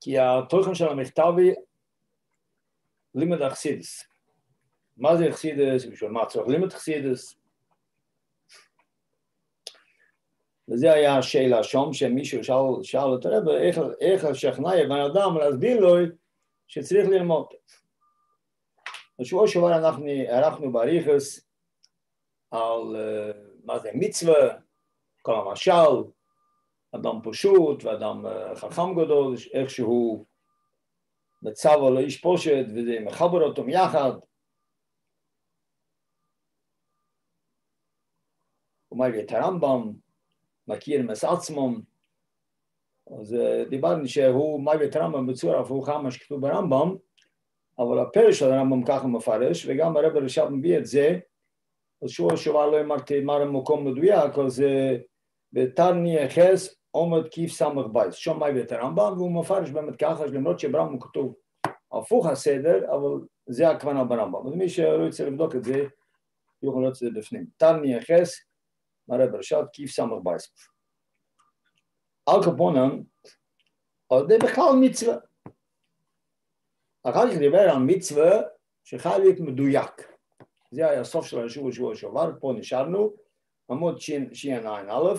כי התוכן של המכתב היא לימד אכסידס. מה זה אכסידס? בשביל מה צריך לימד אכסידס? וזה היה השאלה שם, שמישהו שאל, שאל את הרב, איך, איך לשכנע בן אדם להסביר לו שצריך ללמוד. בשבוע שעבר אנחנו ערכנו באריכוס על uh, מה זה מצווה, כל המשל, אדם פשוט ואדם uh, חכם גדול, איך שהוא מצווה לאיש פושט וזה מחבר אותם יחד. הוא מביא את הרמב"ם, מכיר מס עצמם, אז דיברנו שהוא מביא את הרמב"ם? בצורה הפוכה מה שכתוב ברמב"ם, אבל הפרש של הרמב"ם ככה מפרש, וגם הרב רשב מביא את זה, אז שוב שבוע לא אמרתי מה המקום מדויק, אז בתרנ"ח עמוד קוף סמך בייס, שם מביא את הרמב"ם, והוא מפרש באמת ככה, למרות שברמב"ם כתוב הפוך הסדר, אבל זה הכוונה ברמב"ם. אז מי שרוצה לבדוק את זה, יוכל לראות את זה בפנים. תרנ"ח הרבי רש"ב קוף סמך בייס. על כל פנים, זה בכלל מצווה. אחר כך דיבר על מצווה שחייב להיות מדויק. זה היה הסוף של השבוע שבוע שעבר, פה נשארנו, עמוד שע"א,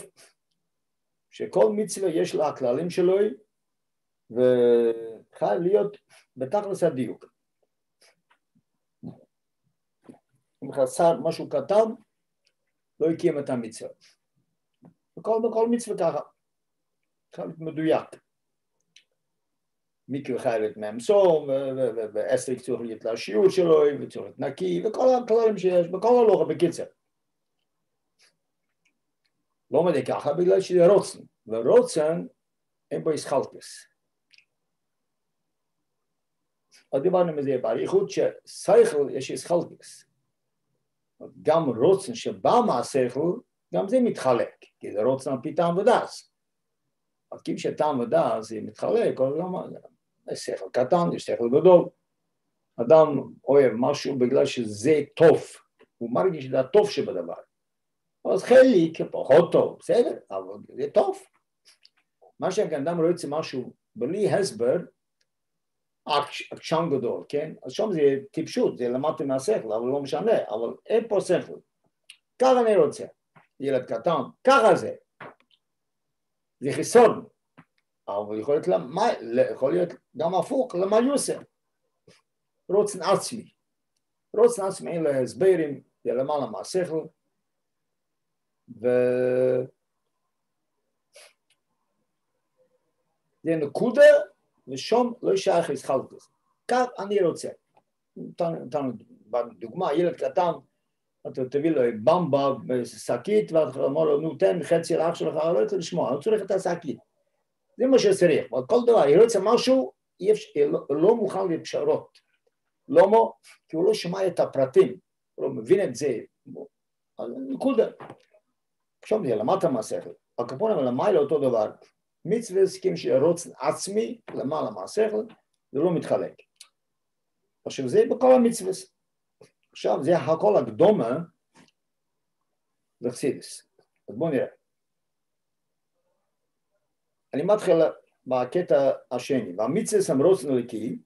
שכל מצווה יש לה הכללים שלו, וחייב להיות בתכלס הדיוק. אם חסר משהו קטן, לא הקים את המצווה. בכל, בכל מצווה ככה, חייב להיות מדויק. מיקרו חייב להיות מאמסור, ועסק צריך להיות לשיעור שלו, וצריך להיות נקי, וכל הכללים שיש, בכל הלוכה בקיצר. לא מדי ככה, בגלל שזה רוצן, ורוצן אין בו איסחלטס. אז דיברנו מזה באריכות שסייכל יש איסחלטס. גם רוצן שבא מהשכל, גם זה מתחלק, כי זה רוצן על פי טעם ודס. אז כי שטעם ודס זה מתחלק, כל הזמן, יש שכל קטן, יש שכל גדול. אדם אוהב משהו בגלל שזה טוב, הוא מרגיש שזה הטוב שבדבר. אז חלק פחות טוב, בסדר, אבל זה טוב. מה שאם אדם רוצה משהו בלי הסבר, עקשן גדול, כן? אז שם זה טיפשות, זה למדתי מהשכל, אבל לא משנה, אבל אין פה שכל. ככה אני רוצה, ילד קטן, ככה זה. זה חיסון, אבל יכול להיות, למה, יכול להיות גם הפוך, למה יוסף? רוצן עצמי. רוצן עצמי אין לה הסברים, זה למעלה מהשכל, ו... זה נקודה ושם לא שייך לסחלקוס. כך אני רוצה. נתנו דוגמה, ילד קטן, אתה תביא לו במבה בשקית, ואתה אומר לו, נו תן חצי לאח שלך, לא רוצה לשמוע, הוא צריך את השקית. זה מה שצריך, כל דבר, היא רוצה משהו, לא, לא מוכן לפשרות. למה? כי הוא לא שומע את הפרטים, הוא לא מבין את זה. נקודה. עכשיו זה למדת מהשכל. הקפונה ולמעלה אותו דבר. מצווה הסכים שרוצן עצמי למעלה מהשכל, זה לא מתחלק. עכשיו זה בכל המצווה. עכשיו זה הכל הקדומה לחסידס. אז בואו נראה. אני מתחיל בקטע השני, והמצווה סמרוצן אליקי,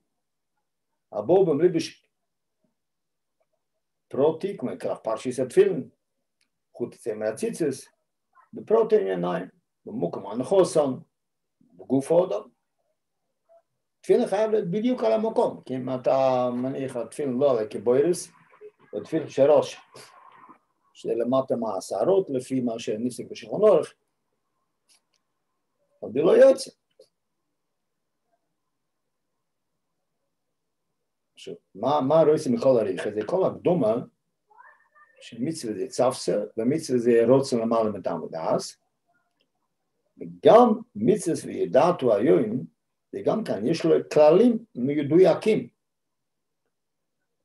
הבואו במליבש כמו נקרא פרשיס התפילין, חוט צמר בפרוטי עיניים. במוקם הנחוסן, בגוף האדם. תפילין חייב להיות בדיוק על המקום, כי אם אתה מניח תפילין לא עלי כבוירס, זה תפילין שראש, שזה למטה מהשערות, לפי מה שניסק בשכון אורך, זה לא יוצא. עכשיו, מה, מה רואים מכל הריחה? זה כל הקדומה שמצווה זה צפסה, ומצווה זה רוצן למעלה מטעם ודעס, וגם מצווה וידעתו היום, וגם כאן יש לו כללים מדויקים.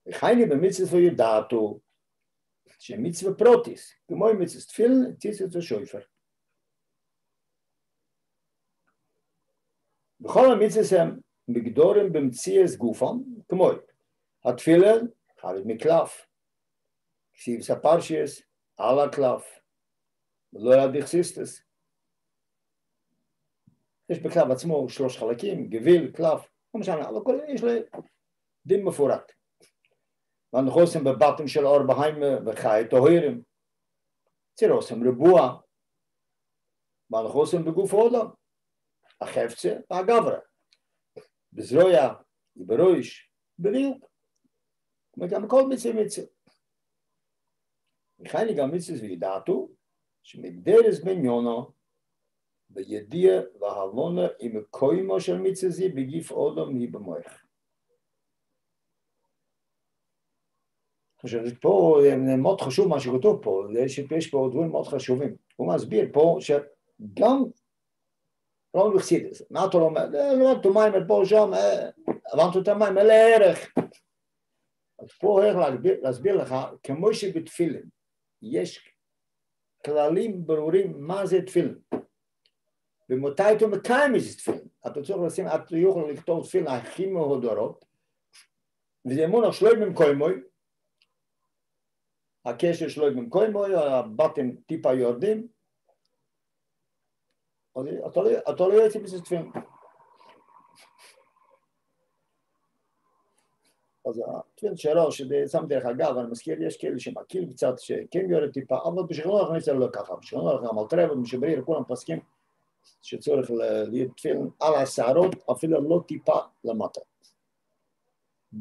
וחייני במצווה וידעתו, שמצווה פרוטיס, כמו עם מצווה תפילין, ציצת ושויפר. בכל המצווה הם מגדורים במציאס גופם, כמו התפילין, חייב מקלף, כסיב ספרשיאס, על הקלף, ולא היה דיכסיסטס. יש בכתב עצמו שלוש חלקים, גביל, קלף, לא משנה, אבל כל, יש לי דין מפורט. ואנחנו עושים בבטן של אור בהיימה וחי טהורים, צירוסם ריבוע, ואנחנו עושים בגוף העולם, החפצה והגברה, בזרויה, בראש, בדיוק. וגם כל מצווה מצווה. וכן גם מצווה וידעתו, שמגדרס בן יונו, בידיע והבונה עם קוימו של מצווה זה בגיף אודום היא במוח. עכשיו פה מאוד חשוב מה שכתוב פה, יש פה דברים מאוד חשובים. הוא מסביר פה שגם לא בחסידס, מה אתה לומד? למדת מים פה שם, הבנת את המים, אין ערך. אז פה איך להסביר, להסביר לך, כמו שבתפילין יש כללים ברורים מה זה תפילין. ומתי אתה מקיים איזה תפילין. אתה צריך לשים, אתה יכול לכתוב תפילין הכי מהודרות, וזה אמונה שלוי במקוימוי, הקשר שלוי במקוימוי, הבטן טיפה יורדים, אתה לא יוצא בזה תפילין. אז התפילין שלו, ששם דרך אגב, אני מזכיר, יש כאלה שמכיר קצת, שכן יורד טיפה, אבל בשכנוע אנחנו נצא לא ככה, בשכנוע אנחנו המלטרב, משבריר, כולם פסקים שצורך להיות תפילין על השערות, אפילו לא טיפה למטה.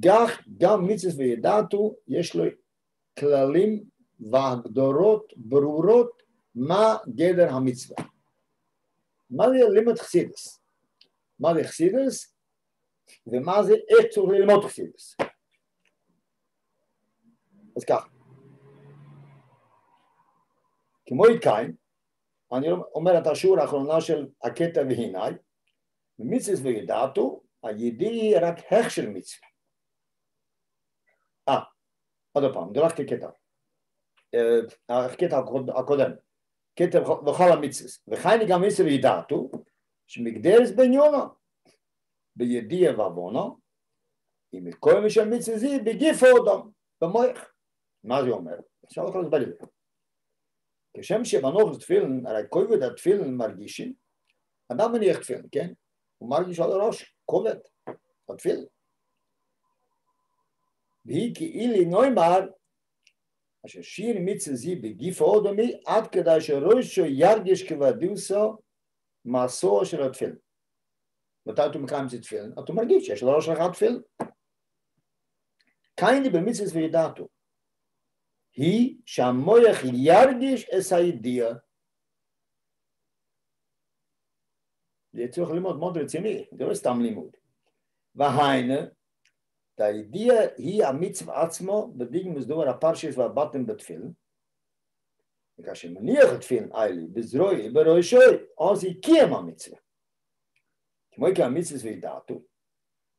כך גם מצווה וידעתו, יש לו כללים והגדרות ברורות מה גדר המצווה. מה זה לימוד חסידס? מה זה חסידס? ומה זה איך צריך ללמוד חסידס? אז ככה. כמו איתקיים, אני אומר את השיעור האחרונה של הקטע והינאי, מצווה וידעתו, הידיעי רק הכשר מצווה. אה, עוד פעם, דרכתי קטע. הקטע הקודם. כתב וכל המצווה. וכן גם מצווה וידעתו, שמגדרס בן יונה, בידיע ועוונו, אם כל מי שהמצווה זה בגיף האדם, במוח. מה זה אומר? עכשיו אני יכול להסביר את זה. כשם שבנוח תפילין, הרי כובד התפילין מרגישים, אדם מניח תפילין, כן? הוא מרגיש על הראש, כובד, התפילין. והיא כאילו נוימר, אשר שיר מצווה זי בגיף האודומי, עד כדי שראשו ירגיש כבדיוסו מעשו של התפילין. מתי אתה מקיים את תפילין? אתה מרגיש שיש לראש שלך תפילין. קייני במצווה וידעתו. היא שהמויח ירגיש את הידיעה. זה צריך ללמוד מאוד רציני, זה לא סתם לימוד. והיינה, הידיעה היא המצווה עצמו בדיגמוס דבר הפרשס והבטן בתפילין. וכאשר מניח התפילין איילי בזרועי בראשוי, אז היא קיים המצווה. כמו כי המצווה וידעתו,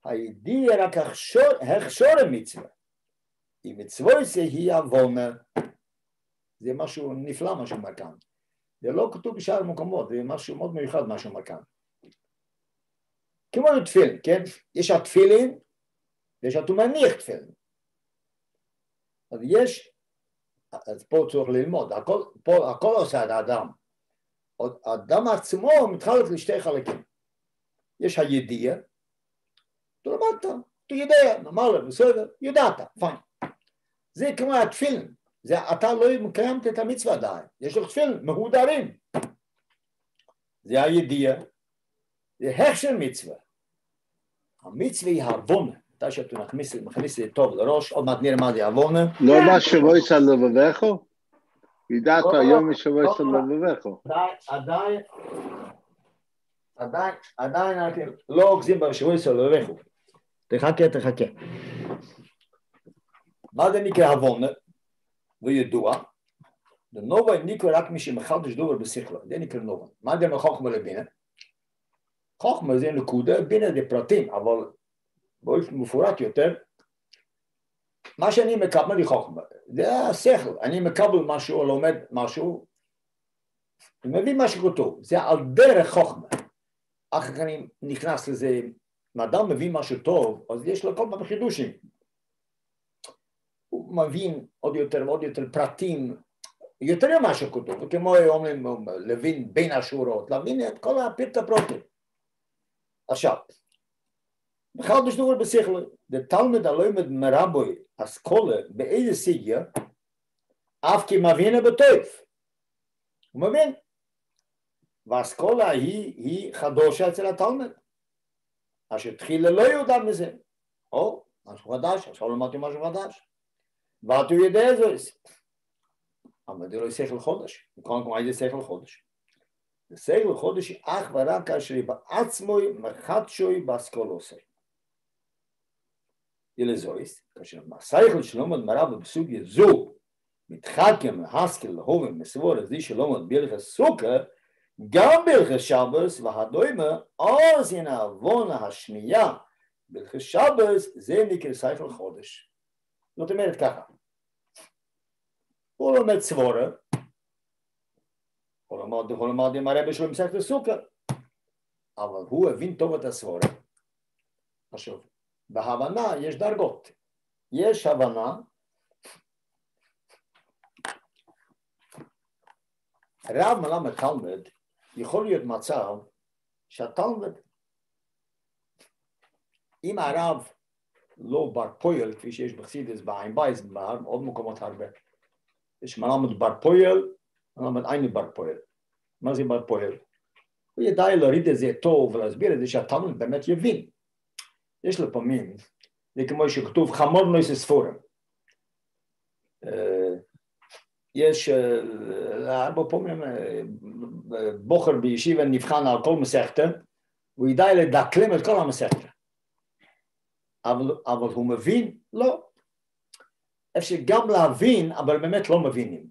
הידיעה רק הכשור המצווה. אם מצווה זה היא עוונה. זה משהו נפלא מה שהוא אומר כאן. זה לא כתוב בשאר המקומות, זה משהו מאוד מיוחד מה שהוא אומר כאן. כמו תפילין, כן? יש התפילין ויש אתה מניח תפילין. אז יש, אז פה צריך ללמוד, הכל, פה הכל עושה את האדם. האדם עצמו מתחלק לשתי חלקים. יש הידיעה, אתה למדת, אתה יודע, אמר בסדר, ידעת, פיין. זה כמו התפילין, זה אתה לא מקיימת את המצווה עדיין, יש לך תפילין מהודרים. זה הידיעה, זה הכשר מצווה. המצווה היא העוונה, מתי שאתה מכניס, מכניס את זה טוב לראש, עוד מעט נראה מה זה עוונה. לא מה שבו יצא לבבכו? ידעת היום משבו יצא לבבכו. עדיין, עדיין, עדיין לא עוקזים בשבוע יצא לבבכו. תחכה, תחכה. מה זה נקרא עוונה וידוע? נובה נקרא רק מי שמחדש דובר בשכלו, זה נקרא נובה. מה זה חוכמה לבינה? חוכמה זה נקודה, בינה זה פרטים, אבל באופן מפורט יותר, מה שאני מקבל לי חוכמה, זה השכל, אני מקבל משהו לומד משהו, ומבין מה שכתוב, זה על דרך חוכמה. אחר כך אני נכנס לזה, אם אדם מבין משהו טוב, אז יש לו כל פעם חידושים. הוא מבין עוד יותר ועוד יותר פרטים, יותר ממה שכתוב, כמו אומרים, להבין בין השורות, להבין את כל הפרט הפרוטים. עכשיו, בכלל בשנור בשכל, דתלמד הלומד מרבוי אסכולה באיזה סיגיה, אף כי מבינה בטויף. הוא מבין. והאסכולה היא, היא חדושה אצל התלמד. אשר תחילה לא יהודה מזה. או, משהו חדש, עכשיו למדתי משהו חדש. Wat du jetzt also is. Aber du lässt Sechel Chodesh. Du kann mal dir Sechel Chodesh. Du Sechel Chodesh holdisch ach war ka schri ba at moi mer bas kolose. Ihr so ist, ka schon ma sei holt schon mal mal ab so ge zo. Mit hakem haskel hoben mit so das ist schon. Gam bel khashabes זאת אומרת ככה, הוא לומד סבורה, הוא למד, הוא למד עם הרבי שלו מסכת הסוכה, אבל הוא הבין טוב את הסבורה. עכשיו, בהבנה יש דרגות. יש הבנה רב מלמד תלמיד, יכול להיות מצב שהתלמיד, אם הרב לא בר פועל, כפי שיש בחסידות בעין בייס, בעוד מקומות הרבה, יש מלמד בר פועל, מלמד אין בר פועל. מה זה בר פועל? הוא ידע להוריד את זה טוב ולהסביר את זה שהתלמוד באמת יבין. יש לפעמים, זה כמו שכתוב חמור נויס ספורם. יש הרבה פעמים בוחר בישיבה נבחן על כל מסכתא, הוא ידע לדקלם את כל המסכתא. אבל, אבל הוא מבין? לא. אפשר גם להבין, אבל באמת לא מבינים.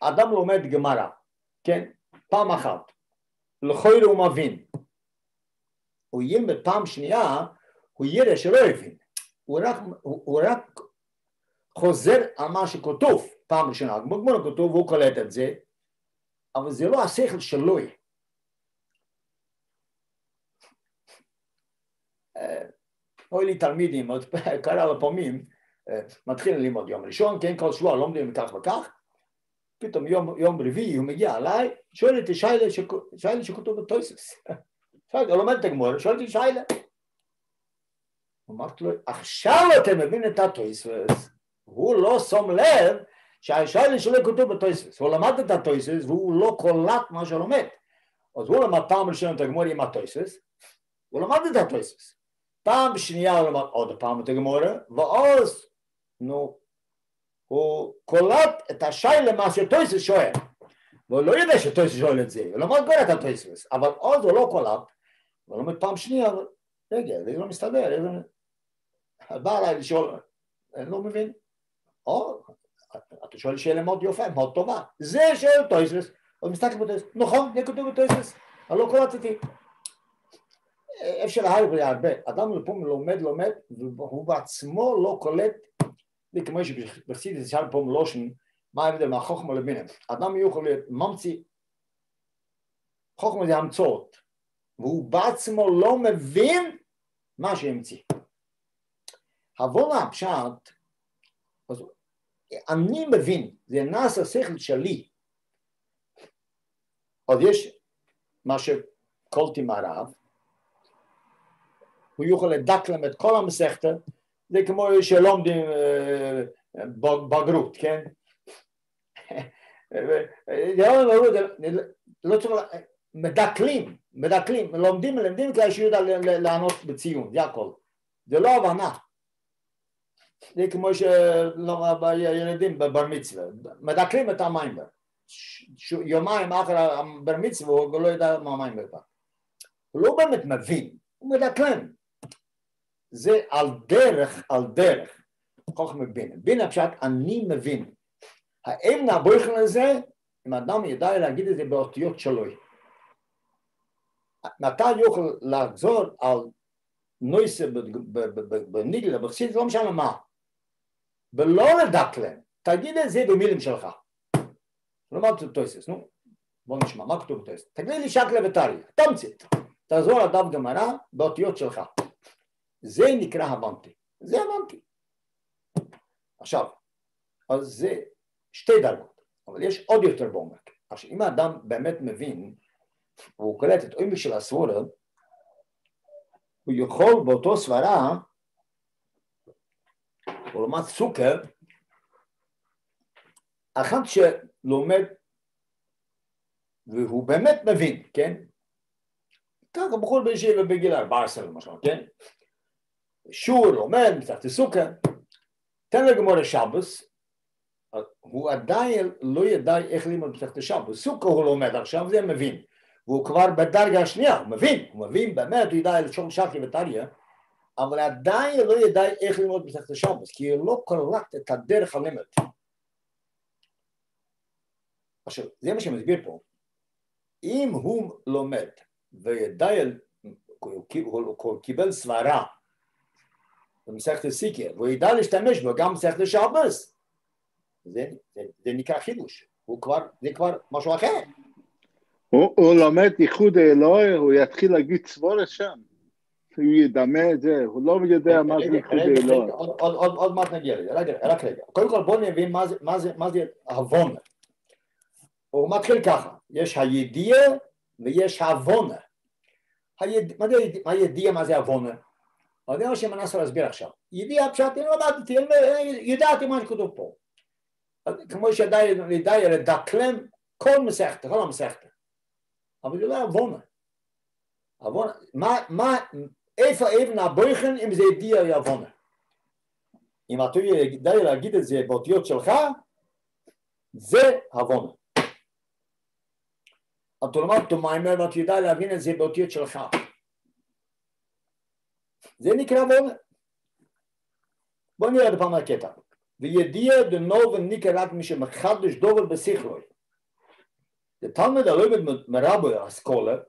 אדם לומד גמרא, כן? פעם אחת. לכויר הוא מבין. הוא ילמד פעם שנייה, הוא יראה שלא הבין. הוא רק, הוא, הוא רק חוזר על מה שכתוב פעם ראשונה. כמו כתוב, הוא קולט את זה, אבל זה לא השכל שלו. אוי לי תלמידים, קרה לפעמים, מתחיל ללמוד יום ראשון, כן, כל שבוע לומדים כך וכך, פתאום יום, יום רביעי הוא מגיע אליי, שואל אותי שיילה, שיילה שכתוב בטויסס. שיילה, לומד את הגמור, שואל אותי שיילה. אמרתי לו, עכשיו אתה מבין את הטויסס, הוא לא שם לב שהשיילה שלו כתוב בטויסס, הוא למד את הטויסס והוא לא קולט מה שהוא לומד. אז הוא למד פעם ראשונה את הגמור עם הטויסס, הוא למד את הטויסס. פעם שנייה הוא למד עוד פעם את הגמרא, ואז, נו, הוא קולט את השאלה מה שתוספות שואל. והוא לא יודע שתוספות שואל את זה, הוא למד כבר את התוספות, אבל אז הוא לא קולט, הוא לומד פעם שנייה, רגע, זה לא מסתדר, איזה... בא אליי לשאול, אני לא מבין. או, אתה שואל שאלה מאוד יפה, מאוד טובה. זה שאל תוספות, הוא מסתכל בתוספות, נכון, זה כתוב בתוספות, אני לא קולטתי. אפשר להרבה הרבה, אדם לפעמים לומד לומד והוא בעצמו לא קולט וכמו שבחסידס ישאל פה מלושן, מה ההבדל מהחוכמה לבינה? אדם יכול להיות ממציא, חוכמה זה המצאות, והוא בעצמו לא מבין מה שהמציא. הבון הפשט, אז אני מבין, זה נעשה שכל שלי. עוד יש מה שקולטי מהרב, הוא יוכל לדקלם את כל המסכתא זה כמו שלומדים בגרות, כן? לא צריך, מדקלים, מדקלים, לומדים, מלמדים כדי שיודע לענות בציון, זה הכל. זה לא הבנה. זה כמו שילדים בבר מצווה, מדקלים את המים. יומיים אחרי הבר מצווה הוא לא יודע מה המים בכלל. הוא לא באמת מבין, הוא מדקלם. זה על דרך, על דרך, חוכמה בינה. בינה פשט, אני מבין. האם נבויכן לזה, אם אדם ידע להגיד את זה באותיות שלו. מתי יוכל לחזור על נויסה בניגלה, בחסיד, לא משנה מה. ולא לדקלם, תגיד את זה במילים שלך. לא מה כתוב תוספות, נו, בוא נשמע, מה כתוב תוספות? תגיד לי שקלא וטריא, תמצית, תחזור לדף גמרא באותיות שלך. זה נקרא הבנתי, זה הבנתי. עכשיו, אז זה שתי דרגות, אבל יש עוד יותר בעומק. עכשיו, אם האדם באמת מבין, והוא קולט את עומק של הסברה, הוא יכול באותו סברה, לעומת סוכר, אחד שלומד והוא באמת מבין, כן? ככה בחור בן שבע בגיל 14 למשל, כן? שור לומד, מצטט סוכר, תן לגמור השבוס, הוא עדיין לא ידע איך ללמוד מסכת השבוס, סוכר הוא לומד עכשיו, זה מבין, והוא כבר בדרגה השנייה, הוא מבין, הוא מבין באמת, הוא ידע לשון שקי וטריה, אבל עדיין לא ידע איך ללמוד מסכת השבוס, כי הוא לא קולט את הדרך הלימוד. עכשיו, זה מה שמסביר פה, אם הוא לומד וידע, הוא קיבל סברה במסכת סיקר, והוא ידע להשתמש בו גם במסכת שבס, זה, זה, זה נקרא חידוש, הוא כבר, זה כבר משהו אחר. הוא, הוא לומד ייחוד האלוהי, הוא יתחיל להגיד סבורה שם. הוא ידמה את זה, הוא לא יודע מה זה ייחוד האלוהי. עוד מעט נגיע לזה, רק רגע. קודם כל בואו נבין מה זה עוון. הוא מתחיל ככה, יש הידיעה ויש העוונה. מה ידיעה, מה זה עוונה? זה מה שמנסה להסביר עכשיו. ידיעה פשוט, אני לא למדתי, ידעתי מה שכתוב פה. כמו שידעי לדקלם כל מסכת, כל המסכת. אבל זה לא עוונה. עוונה, מה, איפה אבן הבויכן אם זה ידיעה או עוונה? אם אתה יודע להגיד את זה באותיות שלך, זה עוונה. אתה לומד אותו מיימר ואתה יודע להבין את זה באותיות שלך. זה נקרא kra בוא נראה de pa maketa. De ye die de nove ni kra vone mishe makhadish dovel be sikhloy. De tamme da lebet mit marabo a skole.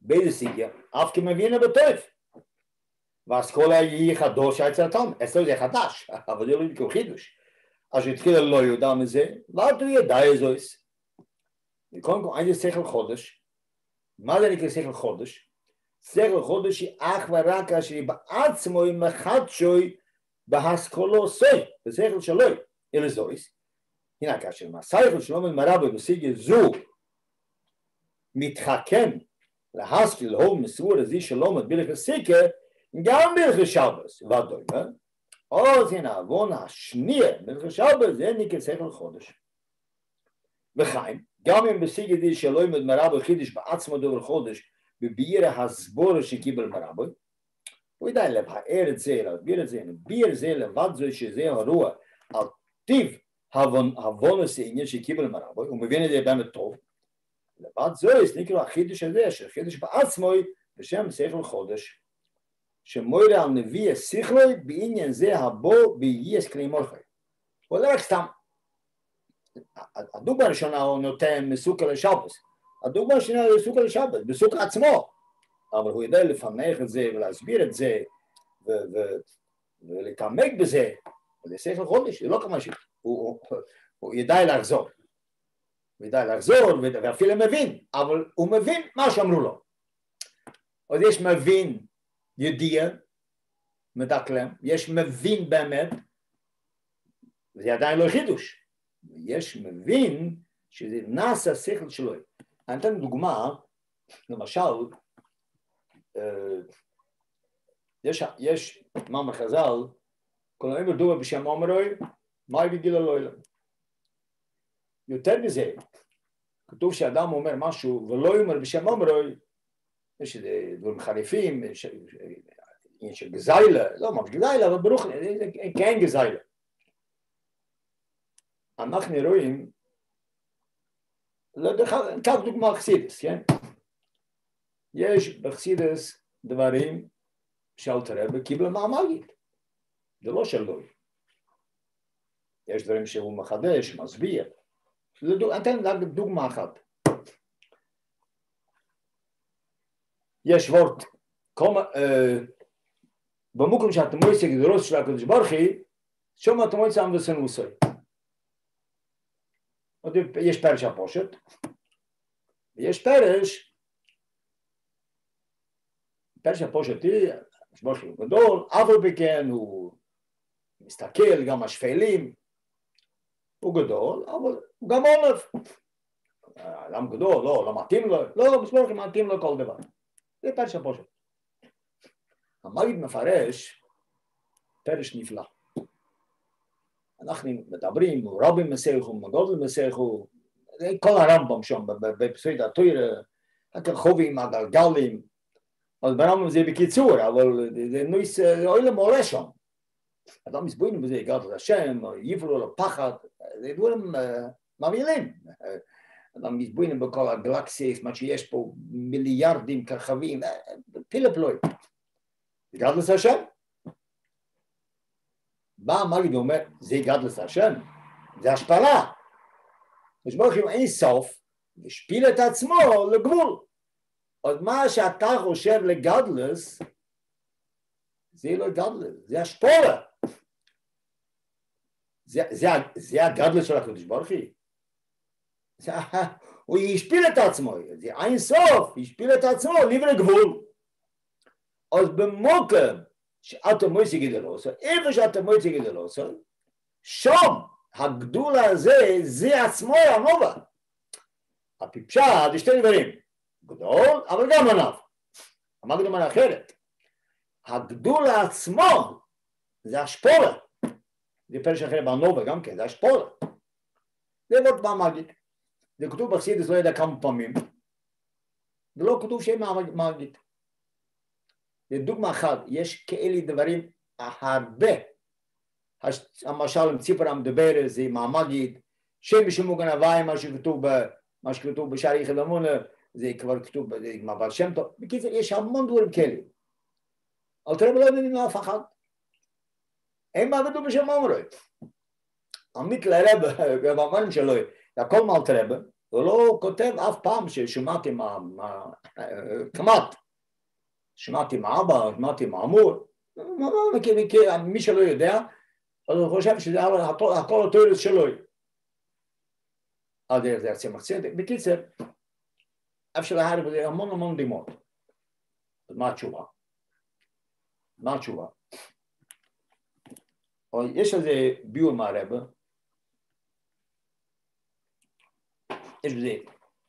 Be de sikhe, af kem vi ne betoyf. Va skole ye khadosh ait zatam, eso ye khadash, aber de lebet khidush. Az ye tkhil lo yudam ze, va tu ye dai zois. Ni konko ay khodesh. Ma de khodesh. סך וחודשי אך ורק אשר בעצמו עם החדשוי בהסקולו סוי, בסכל שלוי, אלא זויס. הנה כאשר מהסייכל שלום עם הרב ובסיג זו מתחכם להסקל הום מסור הזה שלום מיט בלך הסיקה, גם בלך השבס, ודוי, אה? אז הנה אבון השניה, בלך השבס, זה נקר סכל חודש. וחיים, גם אם בסיג הזה שלוי מדמרה בחידש בעצמו דובר חודש, בביר הסבור שקיבל מרבו, הוא ידע לבאר את זה, להסביר את זה, את זה לבד זה שזה הרוע. על טיב הבונוס העניין שקיבל מרבו, הוא מבין את זה באמת טוב, לבד זויס נקרא החידש הזה, שחידש בעצמו בשם שכל חודש, שמוירה על נביא השכלוי בעניין זה הבו בייס כלי מורחי. הוא לא רק סתם הדוגמה הראשונה הוא נותן מסוכה לשבוס, הדוגמה השנייה היא מסוכה לשבוס, בסוכה עצמו, אבל הוא יודע לפענח את זה ולהסביר את זה ולהתעמק בזה, זה שכל חודש, זה לא כמה ש... הוא ידע לחזור, הוא ידע לחזור ואפילו מבין, אבל הוא מבין מה שאמרו לו. אז יש מבין ידיע, מדקלם, יש מבין באמת, זה עדיין לא חידוש. יש מבין שזה נעשה שכל שלו. אני אתן דוגמה, למשל, יש, יש מאמר חז"ל, כל היום מדובר בשם עומרוי, מהי בגיל הלוילה. יותר מזה, כתוב שאדם אומר משהו ולא אומר בשם עומרוי, יש דברים חריפים, יש עניין של גזיילה, לא ממש גזיילה, אבל ברוך, כן גזיילה. אנחנו רואים, קח דוגמה אכסידס, כן? יש באכסידס דברים שאלתר רבי קיבל מעמגית, זה לא שלו. יש דברים שהוא מחדש, מסביר. אני אתן רק דוגמה אחת. יש וורט, במוקם שאתה מויסק גדולות של הקדוש הוא, שום אתה מויסק אמבסנוסוי. יש פרש הפושט, ויש פרש, פרש הפושט היא, השבוש הוא גדול, אף על פי כן הוא מסתכל גם השפלים, הוא גדול, אבל הוא גם עולף. אדם גדול, לא, לא מתאים לו, לא, בספורט מתאים לו כל דבר. זה פרש הפושט. המגיד מפרש פרש נפלא. אנחנו מדברים, רבים מסכו, מגודל מסכו, כל הרמב"ם שם, בפסויד התוירה, הכרחובים, הגלגלים, אז ברמב"ם זה בקיצור, אבל זה נויס, אוי למורה שם. אדם מסבוינו בזה, הגעת להשם, יברו לפחד, זה דברים מבהילים. אדם מסבוינו בכל הגלקסיס, מה שיש פה מיליארדים כרחבים, פילפלוי. הגעת להשם? בא המגיד ואומר, זה גדלס השם, זה השפלה. ברוך הוא אין סוף, השפיל את עצמו לגבול. אז מה שאתה חושב לגדלס, זה לא גדלס, זה השפולה. זה, זה, זה הגדלס של הקדוש ברוך הוא. הוא השפיל את עצמו, זה אין סוף, השפיל את עצמו, לבני גבול. אז במוקם שאתה מויסי גדלוסו, איפה שאתה מויסי גדלוסו, שם הגדול הזה, זה עצמו הנובה. הפיפשט זה שתי דברים, גדול, אבל גם ענב. אמרתי גם אחרת. הגדול עצמו זה השפולה. זה פרש אחר בנובה גם כן, זה השפולה. זה עוד פעם מגיד. זה כתוב בחסידס לא יודע כמה פעמים, ולא כתוב שם מגיד. לדוגמה אחת, יש כאלה דברים הרבה. למשל עם ציפור המדבר זה עם המגיד, שם בשמו גנבי, מה שכתוב, מה שכתוב בשערי חלמונה, זה כבר כתוב עם הבעל שם טוב. בקיצור, יש המון דברים כאלה. אבל תראה, לא יודעים לאף אחד. מה כתוב בשם אומרי. עמית לרב, במאמרים שלו, הכל מלתרבה, הוא לא כותב אף פעם ששמעתי כמעט. שמעתי מאבא, שמעתי מאמור, מי שלא יודע, אז הוא חושב שזה הכל התיאוריות שלו. על דרך זה הצמח צדק. בקיצר, אף של ההר זה המון המון דמות. אז מה התשובה? מה התשובה? יש איזה ביור מהרבה, יש בזה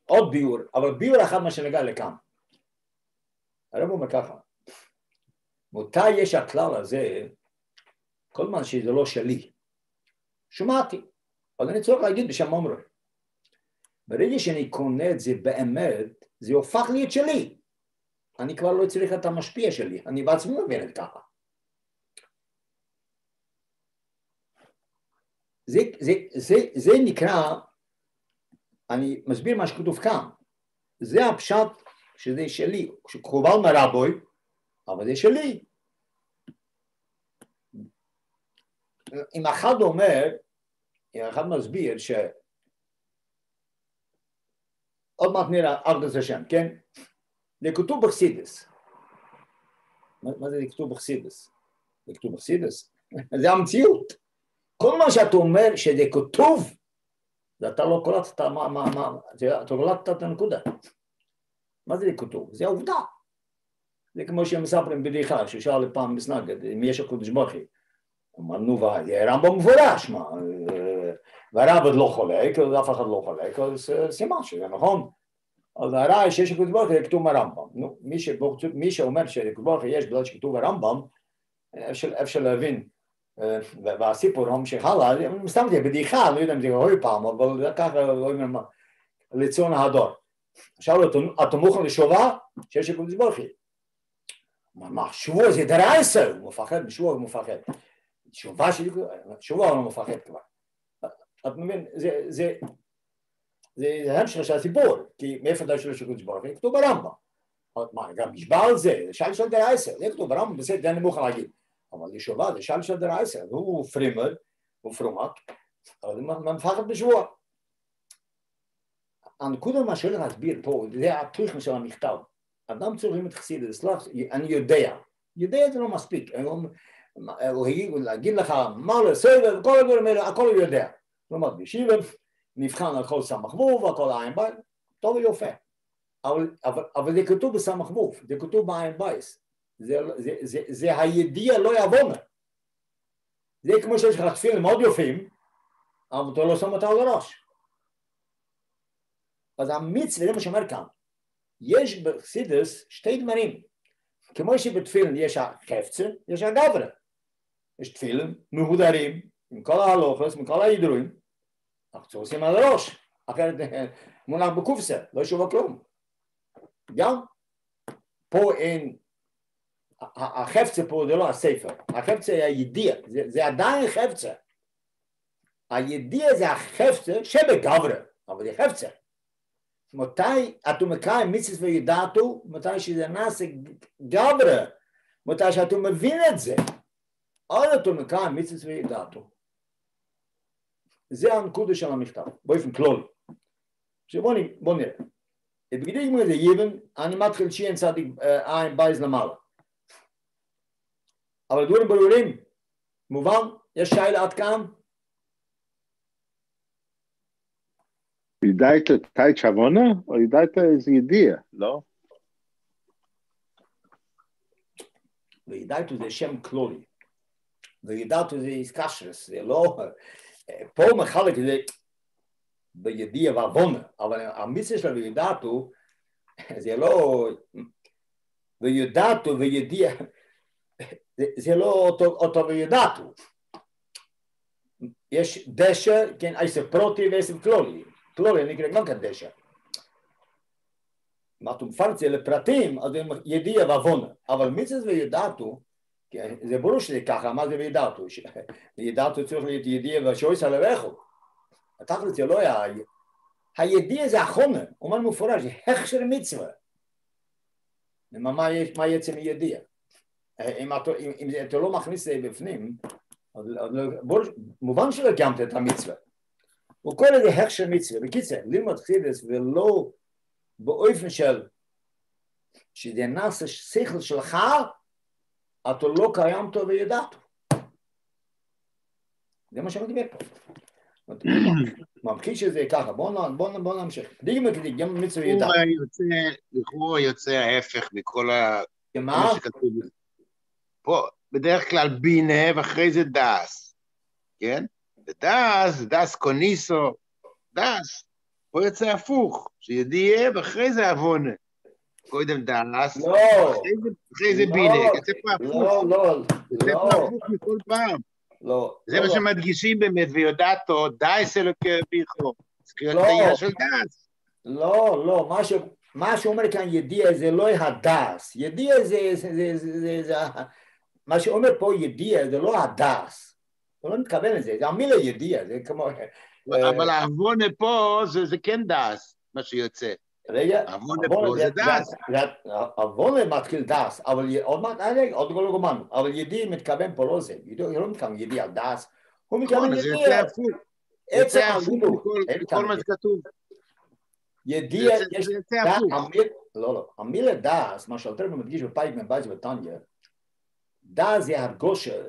עוד ביור, אבל ביור אחד מה שנגע לכאן. הרב אומר ככה, מתי יש הכלל הזה, כל זמן שזה לא שלי, שמעתי, אבל אני צריך להגיד בשם עומרי. ברגע שאני קונה את זה באמת, זה הופך להיות שלי. אני כבר לא צריך את המשפיע שלי, אני בעצמי מבין את ככה. זה, זה, זה, זה נקרא, אני מסביר מה שכתוב כאן, זה הפשט שזה שלי, שקרובל מרבוי, אבל זה שלי. אם אחד אומר, אם אחד מסביר ש... עוד מעט נראה ארדס השם, כן? זה כתוב בחסידס. מה זה כתוב בחסידס? זה כתוב בחסידס? זה המציאות. כל מה שאתה אומר שזה כתוב, ואתה לא קולטת, מה, מה, מה, אתה לא קולטת את הנקודה. מה זה כתוב? זה עובדה. זה כמו שמספרים בדיחה, ששאל פעם מסנגד, אם יש הקודש ברוך הוא. נו, זה רמב"ם מפורש, מה? והרב עוד לא חולק, אף אחד לא חולק, אז סימן שזה נכון. אז הרעי שיש הקודש ברוך הוא, כתוב מהרמב"ם. נו, מי שאומר שהקודש ברוך יש בגלל שכתוב הרמב"ם, אפשר להבין. והסיפור ממשיך הלאה, סתם זה בדיחה, לא יודע אם זה קורה פעם, אבל ככה אומרים לציון הדור. שאל אותו, מוכן לשובה? שיש הקודש ברוך הוא. מה, שבוע זה דרייסה, הוא מפחד, בשבוע הוא מפחד. שובה שלי, שבוע הוא מפחד כבר. אתה מבין, זה, זה, זה המשך של הסיפור, כי מאיפה אתה שואל שקודש ברוך הוא? כתוב ברמב"ם. מה, גם נשבע על זה, זה שאל של דרייסה, זה כתוב ברמב"ם, בסדר, זה מוכן להגיד. אבל לשובה זה שאל של דרייסה, הוא פרימר, הוא פרומק, אבל הוא מפחד בשבוע. הנקודה מה שהולך להסביר פה, זה התוכן של המכתב. אדם צריך ללמוד חסידס, אני יודע, יודע זה לא מספיק, להגיד לך מה לעשות, וכל הדברים האלה, הכל הוא יודע. כלומר, בישיבה, נבחן על כל סמך ווב, על כל העין בית, טוב ויופי. אבל, אבל, אבל זה כתוב בסמך ווב, זה כתוב בעין בייס. זה, זה, זה, זה הידיע לא יעבור. זה כמו שיש לך תפילים מאוד יפים, אבל אתה לא שם אותה על הראש. אז המצווה, זה מה שאומר כאן, יש בחסידס שתי דברים, כמו שבתפילין יש החפצה, יש הגברה. יש תפילין מהודרים, עם כל ההלוכס, עם כל ההידורים, אנחנו צריכים על הראש, אחרת מונח בקופסה, לא שווה כלום. גם פה אין, החפצה פה זה לא הספר, החפצה היא הידיע, זה, זה עדיין חפצה. הידיע זה החפצה שבגברה, אבל זה חפצה. מתי אתה מקיים מצווה וידעתו, מתי שזה נעשה גברה, מתי שאתה מבין את זה, אז אתה מקיים מצווה וידעתו. זה הנקודה של המכתב, באופן כללי. עכשיו בואו נראה. בגדי גמרי יבן, אני מתחיל שיין צדיק עין בייז למעלה. אבל דברים ברורים, מובן, יש שיילה עד כאן? ידעת טייט שבונה, או ידעת איזה ידיע, לא? וידעת זה שם כלולי. וידעת זה איסקשרס, זה לא... פה מחלק זה בידיע ועוונה, אבל המצווה של וידעתו זה לא... וידעתו וידיע, זה לא אותו, אותו וידעתו. יש דשא, כן, עשר פרוטי כלולי נקרא גם כן דשא. מפרט זה לפרטים, אז זה ידיע ועוונה. אבל מצווה וידעתו, זה ברור שזה ככה, מה זה וידעתו? וידעתו צריך להיות ידיע ושויס על הרכו. התכלית זה לא היה... הידיע זה החומר, אומר מפורש, הכשר מצווה. מה יצא מידיע? אם אתה, לא מכניס את זה בפנים, אז מובן שלא קיימת את המצווה. הוא קורא לזה הכשר מצווה. בקיצר, ללמוד חידס ולא באופן של שזה נעשה שכל שלך, אתה לא קיימת וידעת. זה מה שאני מדבר פה. ממחיש את זה ככה, בואו נמשיך. דיגמר כדי, גם מצווה ידע. לכאורה יוצא ההפך מכל ה... מה? פה, בדרך כלל בינה ואחרי זה דס, כן? ודס, דס קוניסו, דס. פה יוצא הפוך, שידיע ואחרי זה עוונה. קודם דס, לא. אחרי זה בינה, יוצא פה הפוך. לא, לא, יוצא פה לא, הפוך מכל פעם. לא. זה מה שמדגישים באמת, ויודעתו, דייס אלוקי לא. תהיה של דעת. לא, לא, מה ש... מה שאומר כאן ידיעה זה לא הדעת, ידיעה זה, זה, זה, זה, זה, זה, מה שאומר פה ידיעה זה לא הדעת, הוא לא מתכוון לזה, זה המילה ידיעה, זה כמו, אבל ההבנה פה זה כן דעת, מה שיוצא. רגע, הבנה מתחיל דעת, אבל עוד מעט, רגע, עוד לא גמרנו, אבל ידיעה מתכוון פה לא זה, הוא לא מתכוון ידיעה על דעת, הוא מתכוון נכון, יוצא ידיע. עצם הפוך כאן- מה שכתוב. ידיע, יש לא, לא, המילה דס, מה שאלתר מדגיש בפייק מבייז ובטניה, דס זה הרגושה,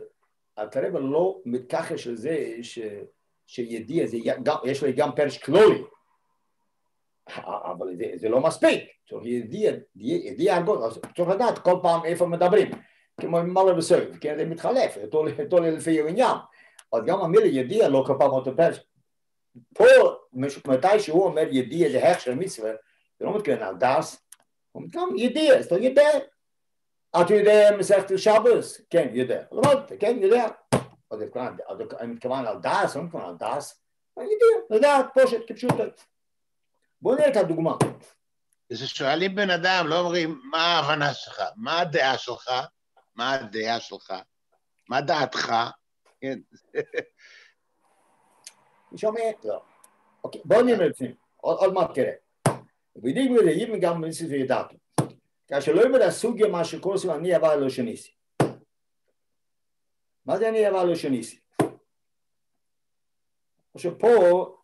אלתר לא מתכחש לזה ש- שידיע, זה גם- יש לי גם פרש כלולי, אבל זה, זה לא מספיק, צריך ידיע, ידיע אז צריך לדעת כל פעם איפה מדברים, כמו עם מלא בסוף, כן, זה מתחלף, אותו לפי העניין, אז גם המילה ידיע לא כל פעם אותו פרש, פה, מתי שהוא אומר ידיע זה הכשר מצווה, זה לא מתכוון על דס, הוא מתכוון ידיע, אתה יודע. אתה יודע מסכת שבוס? כן, יודע. למדת, כן, יודע. אז אני מתכוון על דס, לא מתכוון על דס, אבל ידיע, לדעת, פושט, כפשוטו. בואו נראה את הדוגמה. זה שואלים בן אדם, לא אומרים, מה ההבנה שלך? מה הדעה שלך? מה הדעה שלך? מה דעתך? כן. שומע? לא. אוקיי, בואו נראה בפנים, עוד עוד מעט תראה. בדיוק בזה, אם גם מצווה ידעתו. כאשר לא יאמר הסוגיה מה שקורסים אני אבל לא שניסי. מה זה אני אבל לא שניסי? עכשיו פה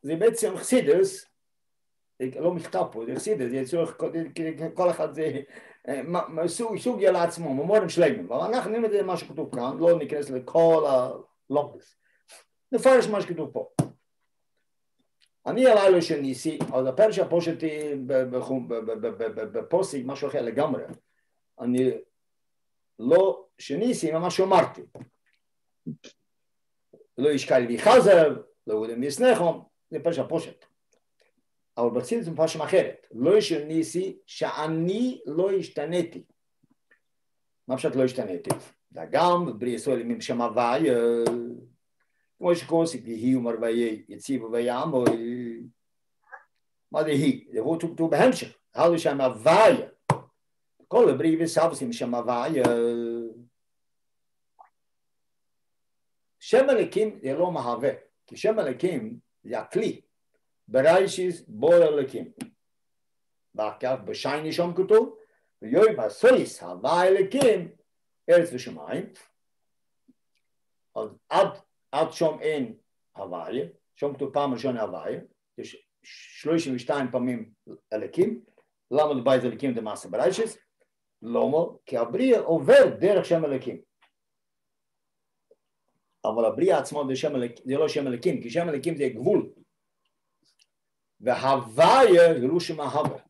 זה בעצם חסידס, לא מכתב פה, זה חסידס, זה צורך, כל אחד זה סוגיה לעצמו, ממורים שלמים, אבל אנחנו נראה את זה מה שכתוב כאן, לא ניכנס לכל הלוקוס. נפרש מה שכתוב פה. אני הלילה שניסי, אז הפרשה פושטי בפוסק משהו אחר לגמרי. אני לא שניסי, מה שאמרתי. לא ישקל בי חזר, לא יודע מי יסנחום, זה פרשה פושט. אבל בחסידס זה מפרשים אחרת. לא השתניסי שאני לא השתניתי. מה פשוט לא השתניתי? זה גם ברי ישראל עם שם הוואי, כמו שקוראים כי היא אומר ויהי יציב ויעמוד, מה זה היא? זה הוא תוקתו בהמשך, הלו שם הוואי. כל הברי וסבסים שם הוואי. שם אלוקים זה לא מהווה, כי שם אלוקים זה הכלי. בראשית ברא אלוקים. ואחר כך בשייני שם כתוב, ביום עשות הוויה אלוקים ארץ ושמיים. אז עד, עד שם אין הוויה, שם כתוב פעם ראשונה הוויה, יש 32 פעמים אלוקים, למה ל"ב אלוקים זה מעשה בראשית? למה? כי הבריאה עובר דרך שם אלוקים. אבל הבריאה עצמו זה, שם, זה לא שם אלוקים, כי שם אלוקים זה גבול. והוויה זה לא שם ההווה.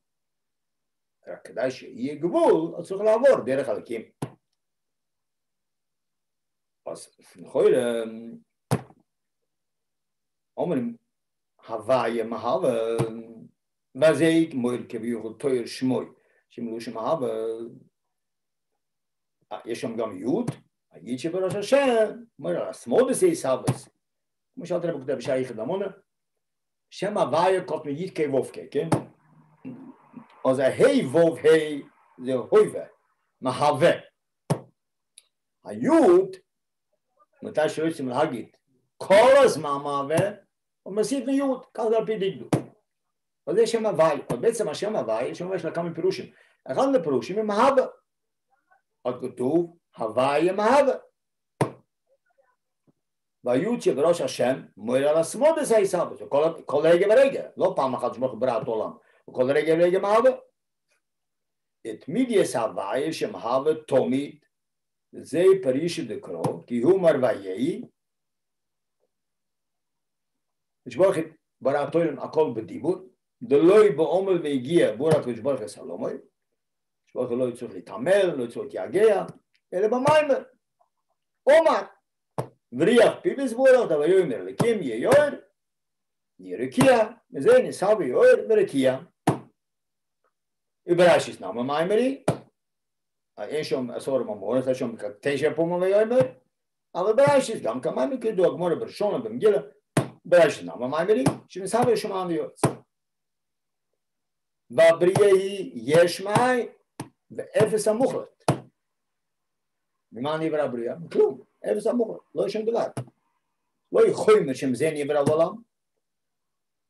רק כדאי שיהיה גבול, אז צריך לעבור דרך אלוקים. אז נכון, אומרים הוויה מהווה, וזה מויר כביכול תויר שמוי, שמלו ההווה, יש שם גם יוד, היד שבראש השם, אומר, הסמודס יש הווס, כמו שאלת רבי כתב בשייך דמונה, שם הוויה קוט מיד וובקה, כן? אז ההי ווב הי זה הויבה, מהווה. היוד, מתי שרוצים להגיד, כל הזמן מהווה, הוא מוסיף מיוד, כך זה על פי דקדוק. אז זה שם הוויה, אז בעצם השם הוויה, שם יש לה כמה פירושים. אחד מהפירושים הם מהווה. אז כתוב, הוויה מהווה. והיוד שבראש השם מויר על הסמודס היסבוס, כל רגע ורגע, לא פעם אחת שמוך בראת עולם, וכל רגע ורגע מהווה. את מידיאס הוויה שמהווה תומית, זה פרישי דקרו, כי הוא מר ויהי, ושבורך בראת עולם הכל בדיבור, דלוי בעומל והגיע בור הקדוש ברוך הסלומוי, שבורך לא יצטרך להתעמל, לא יצטרך להתייגע, אלא במיימר. אומר, וריח פיבס בורות, אבל יאמר לקים יהיה יורד, יהיה רקיע, וזה ניסה ויורד ורקיע. וברשיס נאמה מיימרי, אין שם עשור ממורת, יש שם תשע פעמים ויאמר, אבל ברשיס גם כמה מכידו הגמור בראשון במגילה, ברשיס נאמה מיימרי, שניסה וישמען ויועץ. והבריאה היא יש מאי ואפס המוחלט. ממה נברא הבריאה? כלום. אפס המוחלט, לא יש שם דבר. לא יכולים לשם זה נברא בעולם.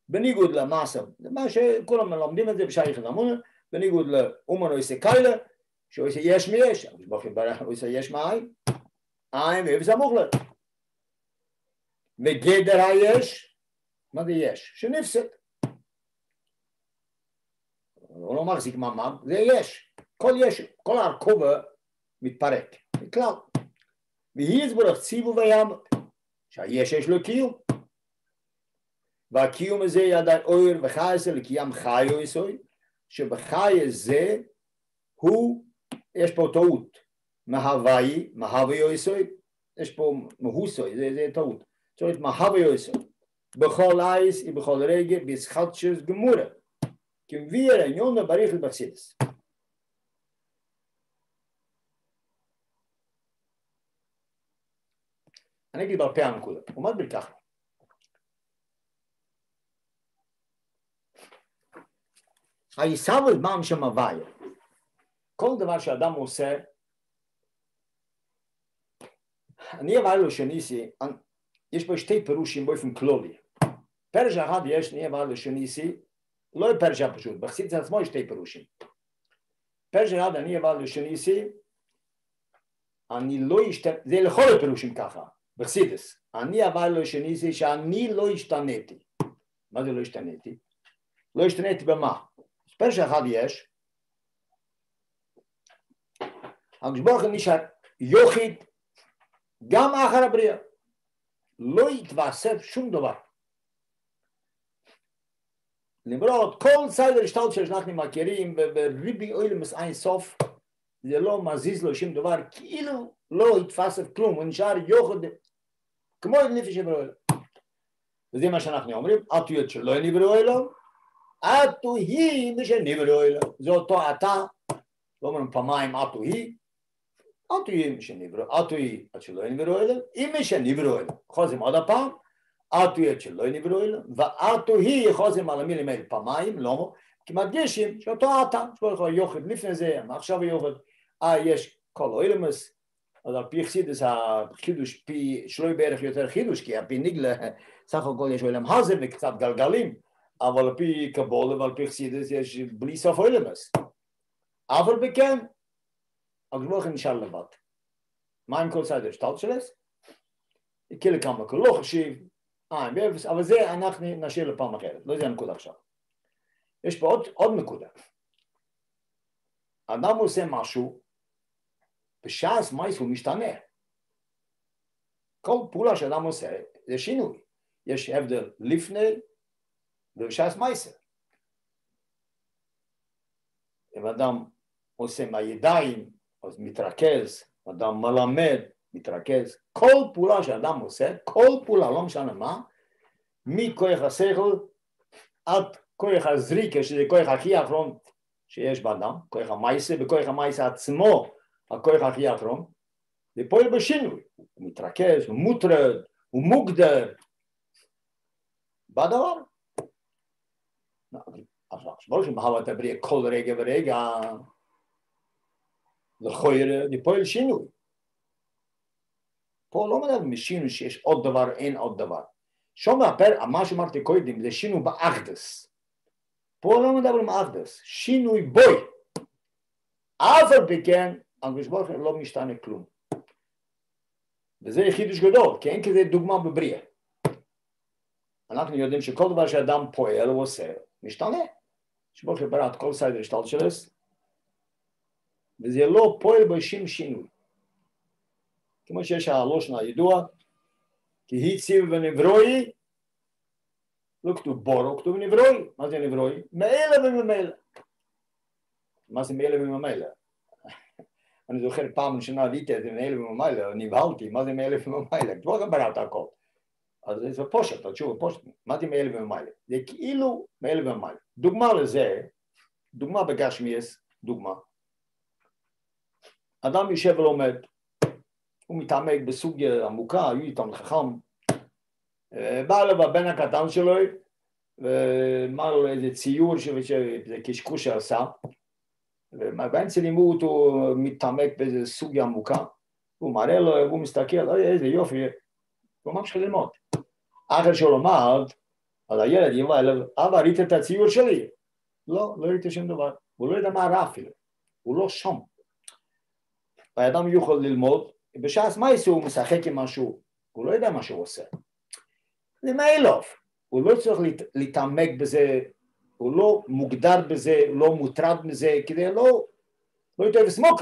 בניגוד למעשה, מה שכולם מלמדים את זה בשייך למונה, בניגוד לאומן או עושה קיילה, שהוא עושה יש מיש, הוא עושה יש מאין, אין ואפס המוחלט. וגדר היש, מה זה יש? שנפסק. הוא לא מחזיק ממ"ם, זה יש. כל יש, כל הרכובה מתפרק, בכלל. ויהי יזברך ציבו ויעמוד, שהיש יש לו קיום. והקיום הזה ידע אור וחייס לקיים חיו יסוי, שבחי הזה הוא, יש פה טעות, מהווי, מהוויו יסוי, יש פה מהוסוי, זה, זה טעות. זאת אומרת, מהוויו יסוי. בכל אייס ובכל רגע, בסחטשוס גמורה. כי מביא העניון הבריך לבחסידס. אני אגיד בעל פה הנקודה, הוא מסביר ככה. היסבל מן שם הוויה. כל דבר שאדם עושה, אני אבל לו שניסי, יש פה שתי פירושים באופן כלולי. פרש אחד יש, אני אבל לו שניסי, לא פרש פשוט, בחסידס עצמו יש שתי פירושים. פרש אחד אני אבל לו שניסי, אני לא אשת... זה לכל הפירושים ככה. בחסידס, אני אבל לא שניסי שאני לא השתניתי. מה זה לא השתניתי? לא השתניתי במה? פרש אחד יש, הוא נשאר יוחיד גם אחר הבריאה. לא יתווסף שום דבר. למרות כל סיידר השתלט שאנחנו מכירים בריבי אוילמס אין סוף, זה לא מזיז לו שום דבר, כאילו לא התווסף כלום, הוא נשאר יוחד כמו נפש נברא אלוהים. וזה מה שאנחנו אומרים, אל תהיו שלא נברא אלוהים, אטו היא משנברו אלה. זה אותו אתה, לא אומרים פעמיים אטו היא, אטו היא משנברו, אטו היא עד שלא נברו אלה, היא משנברו אלה. חוזרים עוד הפעם, אטו היא עד שלא נברו אלה, ואטו היא חוזרים על המילים האלה פעמיים, לא, כי מדגישים שאותו אתה, שכל אחד יוחד לפני זה, עכשיו יוחד, אה יש כל אוילמס, אז על פי חסידס החידוש פי שלוי בערך יותר חידוש, כי על פי ניגלה סך הכל יש עולם הזה וקצת גלגלים, אבל על פי קבולה ועל פי חסידס יש בלי סוף אוילמס. אבל בכן, הגבולכם נשאר לבד. מה עם כל סדר שטלצ'לס? כאילו כמה לא חשיב, אה, באפס, אבל זה אנחנו נשאיר לפעם אחרת, לא זה הנקודה עכשיו. יש פה עוד, עוד נקודה. אדם עושה משהו, בש"ס מייס הוא משתנה. כל פעולה שאדם עושה זה שינוי. יש הבדל לפני ובש"ס מייסר. אם אדם עושה מהידיים, אז מתרכז, אדם מלמד, מתרכז. כל פעולה שאדם עושה, כל פעולה, לא משנה מה, מכוח השכל עד כוח הזריקה, שזה כוח הכי אחרון שיש באדם, כוח המייסה, וכוח המייסה עצמו, הכוח הכי אחרון, זה פועל בשינוי, הוא מתרכז, הוא מוטרד, הוא מוגדר, בדבר. עכשיו, ברור שמהווה את הבריא כל רגע ורגע, לכויר, זה פועל שינוי. פה לא מדבר משינוי שיש עוד דבר, אין עוד דבר. שם מה שאמרתי קודם, זה שינוי באחדס. פה לא מדברים אבדס, שינוי בוי. אף על פי כן, הקדוש ברוך הוא לא משתנה כלום. וזה חידוש גדול, כי אין כזה דוגמה בבריאה. אנחנו יודעים שכל דבר שאדם פועל או עושה, משתנה. הוא ברא את כל סיידר השתלשלס, וזה לא פועל בשום שינוי. כמו שיש הלושן הידוע, כי היא ציב ונברואי, לא כתוב בורו, כתוב נברואי. מה זה נברואי? מאלה וממילא. מה זה מאלה וממילא? אני זוכר פעם ראשונה עליתי את זה מאלה וממילא, נבהלתי, מה זה מאלה וממילא? כבר גם בראת הכל. אז זה פושט, התשובה פושט. מה זה מאלה וממילא? זה כאילו מאלה וממילא. דוגמה לזה, דוגמה בגשמיאס, דוגמה. אדם יושב ולומד, הוא מתעמק בסוגיה עמוקה, היו איתם חכם, בא אליו הבן הקטן שלו ואמר לו איזה ציור שזה קשקוש שעשה. ובאמצע לימוד הוא מתעמק באיזה סוגיה עמוקה. הוא מראה לו, הוא מסתכל, אוי איזה יופי, הוא ממשיך ללמוד. אחרי שהוא לומד, אז הילד יבוא אליו, אבא ראית את הציור שלי? לא, לא ראיתי שום דבר, הוא לא יודע מה רע אפילו, הוא לא שם. והאדם יוכל ללמוד, בשעה מה הוא משחק עם משהו, הוא לא יודע מה שהוא עושה. זה מאלוף, הוא לא צריך להתעמק בזה, הוא לא מוגדר בזה, לא מוטרד מזה, כדי לא, לא יותר לסמוק.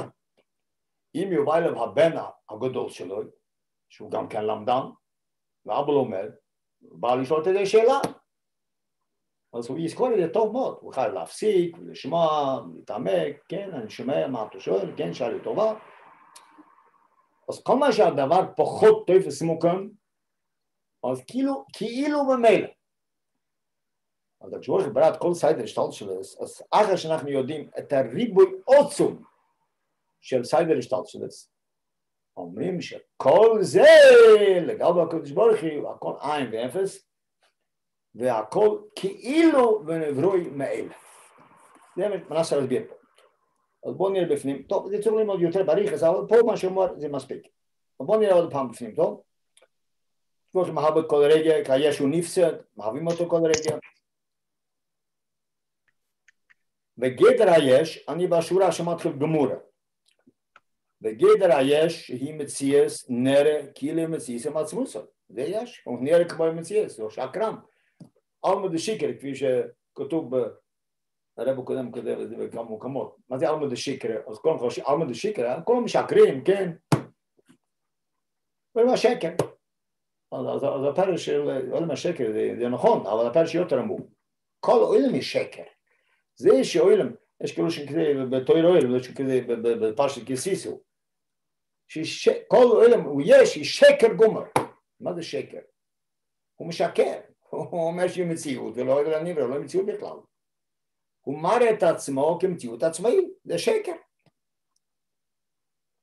אם יובא אליו הבן הגדול שלו, שהוא גם כן למדן, ואבא לומד, בא לשאול את זה שאלה. אז הוא יזכור את זה טוב מאוד, הוא חייב להפסיק, לשמוע, להתעמק, כן, אני שומע מה אתה שואל, כן, שאלה טובה. אז כל מה שהדבר פחות טוב לסמוקם, אז כאילו, כאילו ממילא. אז כשברוך ברא את כל סיידר השטלשלס, אז אחרי שאנחנו יודעים את הריבוי עוצום של סיידר השטלשלס, אומרים שכל זה לגבי הקדוש ברוך הוא, הכל עין ואפס, והכל כאילו ונברוי מאל. זה מנסה להסביר פה. אז בואו נראה בפנים, טוב, זה צריך ללמוד יותר בריחס, אבל פה מה שאומר זה מספיק. אז בואו נראה עוד פעם בפנים, טוב? כמו שמהווה כל רגע, כי הוא נפסד, מהווים אותו כל רגע. וגדר היש, אני בשורה שמתחיל גמורה. וגדר היש היא מציאס נרא כאילו מציאס עם עצמוסו. זה יש, הוא נרא כמו מציאס, זה שקרן. אלמה דשיקר, כפי שכתוב הרב הקודם כותב את זה בכמה מקומות. מה זה אלמה דשיקר? אז קודם כל, אלמה דשיקר, כולם משקרים, כן? ומה שקר. אז, הפרש של עולם השקר זה, נכון, אבל הפרש יותר עמוק. כל עולם היא שקר. זה שעולם, יש כאילו שכזה בתויר עולם, יש כזה בפרשת כסיסו. שכל עולם הוא יש, היא שקר גומר. מה זה שקר? הוא משקר. הוא אומר שהיא מציאות ולא עולם נברא, לא מציאות בכלל. הוא מראה את עצמו כמציאות עצמאי, זה שקר.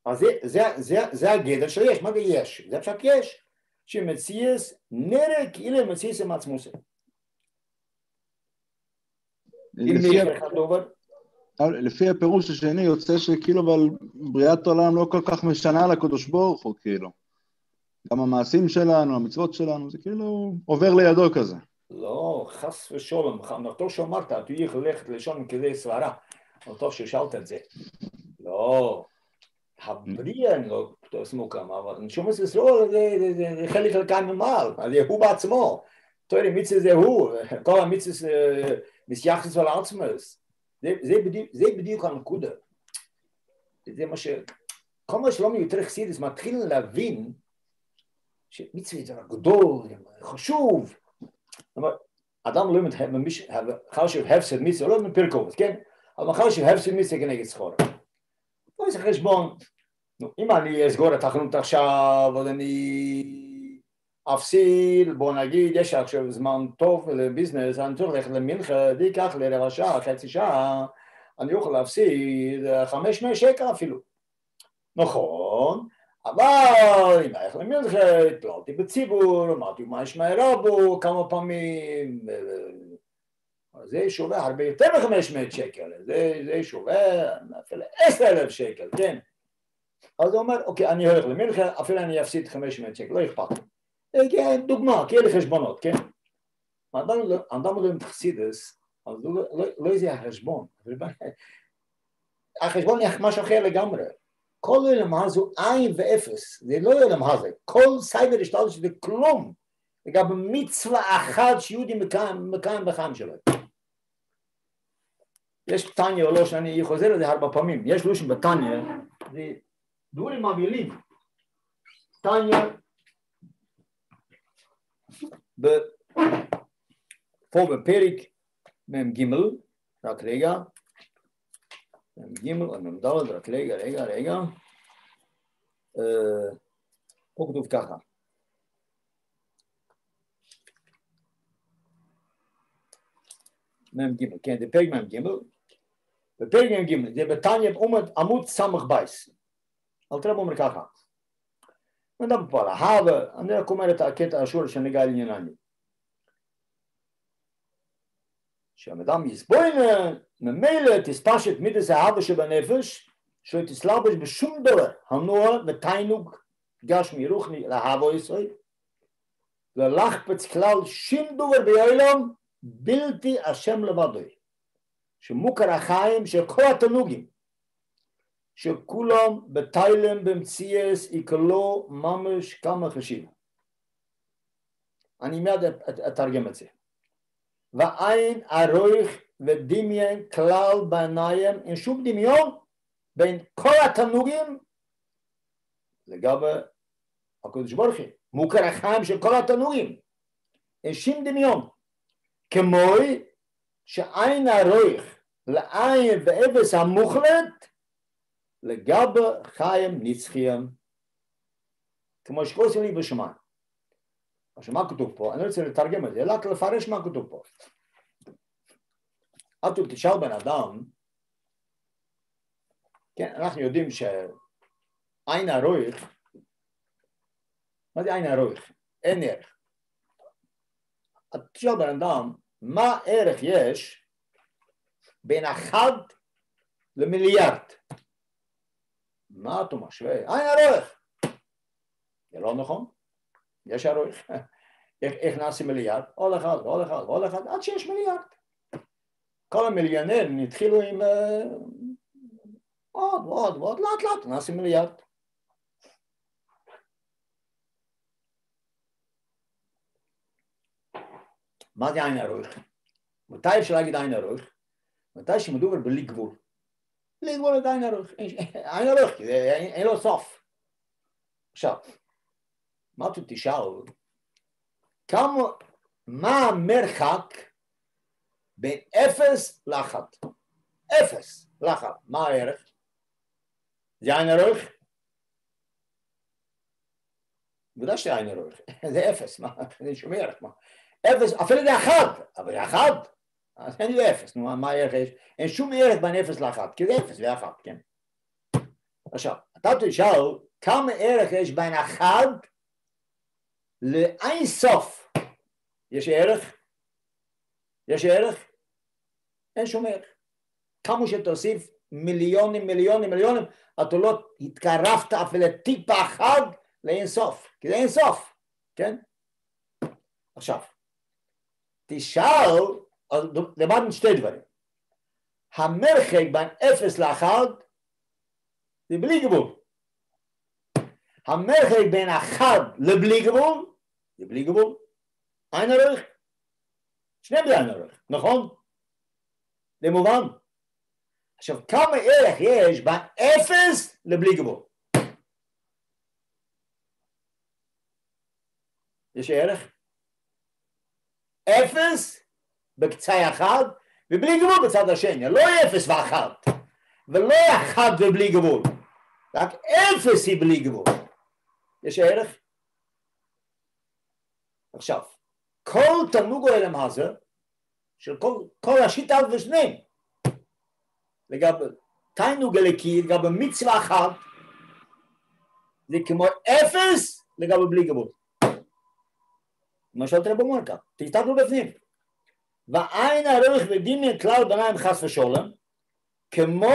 אז זה, זה, זה, זה הגדר של יש, מה זה יש? זה פשוט יש, שמציאס נראה כאילו מציאס עם עצמו. לפי, לפי הפירוש השני יוצא שכאילו אבל בריאת העולם לא כל כך משנה לקדוש ברוך הוא כאילו. גם המעשים שלנו, המצוות שלנו, זה כאילו עובר לידו כזה. לא, חס ושלום, טוב שאמרת, אתה יכול ללכת לישון כדי סברה, אבל טוב ששאלת את זה. לא, הבריאה לא סמוקם, אבל נשומת ישראל זה חלק חלקם ממעל, זה הוא בעצמו. תורי מצווה זה הוא, כל המצווה מסייחס על עצמוס. זה בדיוק הנקודה. זה מה ש... כל מה שלא מיותר חסידס מתחיל להבין שמצווה זה גדול, חשוב. אדם לא חשב הפסד מצווה, לא מפרקובס, כן? אבל חשב הפסד מצווה כנגד סחורה. פה יש חשבון, אם אני אסגור את החנות עכשיו, אז אני אפסיד, בוא נגיד, יש עכשיו זמן טוב לביזנס, אני צריך ללכת למנחה, זה ייקח לי רבע שעה, חצי שעה, אני אוכל להפסיד חמש מאה שקל אפילו. נכון, אבל אם הלך למנחה, התפללתי בציבור, אמרתי מה ישמע רבו כמה פעמים, זה שווה הרבה יותר מחמש מאות שקל, זה, זה שווה אפילו עשר אלף שקל, כן. אז הוא אומר, אוקיי, אני הולך למנחה, אפילו אני אפסיד חמש מאות שקל, לא אכפת לי. כן, דוגמה, כאלה חשבונות, כן? אדם לא חסידס, אז לא איזה החשבון, החשבון היא משהו אחר לגמרי. כל עולם הזו עין ואפס, זה לא עולם הזה, כל סייבר השתלט שזה כלום לגבי מצווה אחת שיהודי מקיים בחיים שלו. יש טניה או לא שאני חוזר לזה הרבה פעמים, יש לושן בטניה, זה דברים מבהילים. טניה פה בפרק מ"ג, רק רגע, מ"ג או מ"ד, רק רגע, רגע, רגע, פה כתוב ככה. מ"ג, כן, זה פרק מ"ג, בפרק מ"ג, זה בתניא עמוד סמ"ך בייס, אל תראה אומר ככה. מדבר פה על ההווה, אני רק אומר את הקטע השור שנגע לענייננו. שהאדם יסבוינה, ממילא תספשת מידס ההווה שבנפש, שלא תסלבש בשום דבר הנוע ותיינוג גשמי רוחני להווה ישראל, ולחפץ כלל שום דבר בעולם בלתי השם לבדוי, שמוכר החיים של כל התנוגים שכולם בתאילם במציאס יקלו ממש כמה חשיב. אני מיד אתרגם את זה. ועין ארויך ודמיין כלל בעיניים, אין שום דמיון בין כל התנוגים לגבי הקדוש ברוך הוא, מוכר החיים של כל התנוגים. אין שום דמיון. כמו שעין ארויך לעין ואפס המוחלט לגבי חיים נצחיים, כמו שכוסים לי בשמיים. מה כתוב פה? אני רוצה לתרגם את זה, רק לפרש מה כתוב פה. אתה תשאל בן אדם, כן, אנחנו יודעים שעין הרויך, מה זה עין הרויך? אין ערך. תשאל בן אדם, מה ערך יש בין אחד למיליארד? מה אתה משווה? אין ערוך. זה לא נכון, יש ערוך. איך, איך נעשה מיליארד? עוד אחד ועוד אחד ועוד אחד עד שיש מיליארד. כל המיליונרים התחילו עם uh, עוד ועוד ועוד, לאט לאט נעשה מיליארד. מה זה עין ערוך? מתי אפשר להגיד עין ערוך? מתי שמדובר בלי גבול. לגמור את עין ערוך, עין ערוך, אין לו סוף. עכשיו, מה אתה תשאל, מה המרחק בין אפס לאחת? אפס לאחת, מה הערך? זה עין ערוך? בוודאי שזה עין ערוך, זה אפס, מה, זה שום ערך, מה? אפס, אפילו זה אחד, אבל זה אחד, אז אין לי אפס, נו, מה הערך יש? אין שום ערך בין אפס לאחת, כי זה אפס ואחת, כן. עכשיו, אתה תשאל כמה ערך יש בין אחד לאין סוף. יש ערך? יש ערך? אין שום ערך. כמה שתוסיף מיליונים, מיליונים, מיליונים, אתה לא התקרבת אפילו טיפה אחד לאין סוף, כי זה אין סוף, כן? עכשיו, תשאל, למדנו שתי דברים. המרחק בין אפס לאחד זה בלי גבול. המרחק בין אחד לבלי גבול זה בלי גבול. אין ערך. שניהם זה אין ערך, נכון? זה מובן. עכשיו, כמה ערך יש בין אפס לבלי גבול? יש ערך? אפס בקצה אחד ובלי גבול בצד השני, לא אפס ואחת ולא אחת ובלי גבול, רק אפס היא בלי גבול. יש ערך? עכשיו, כל תמוג העלם הזה, של כל, כל השיטה ושניהם, לגבי תיינוג אליקי, לגבי מצווה אחת, זה כמו אפס לגבי בלי גבול. למשל תראה במורקה, תסתכלו בפנים. ועין הרוח ודמיין כלל ביניים חס ושולם, כמו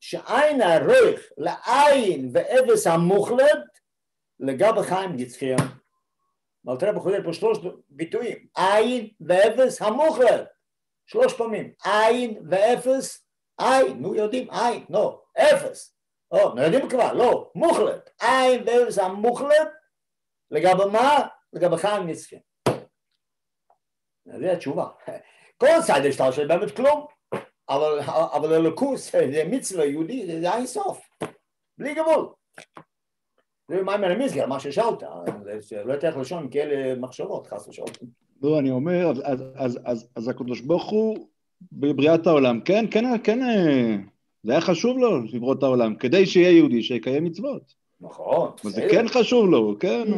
שעין הרוח לעין ואפס המוחלט, לגבי חיים גצחיה. אבל תראה בחולל פה שלוש ביטויים, עין ואפס המוחלט, שלוש פעמים, עין ואפס, עין, נו יודעים, עין, לא, אפס, או, יודעים כבר, לא, מוחלט, עין ואפס המוחלט, לגבי מה? לגבי חיים נצחיה. זה התשובה. כל סיידר שלו של באמת כלום, אבל, אבל הלקוס, זה מצווה יהודי, זה אין סוף, בלי גבול. זה מה מרמיזגר, מה ששאלת, לא הייתה לך לשון כאלה מחשבות, חס ושלום. לא, אני אומר, אז, הקדוש ברוך הוא בבריאת העולם, כן, כן, כן, זה היה חשוב לו לברוא את העולם, כדי שיהיה יהודי שיקיים מצוות. נכון. זה כן חשוב לו, כן.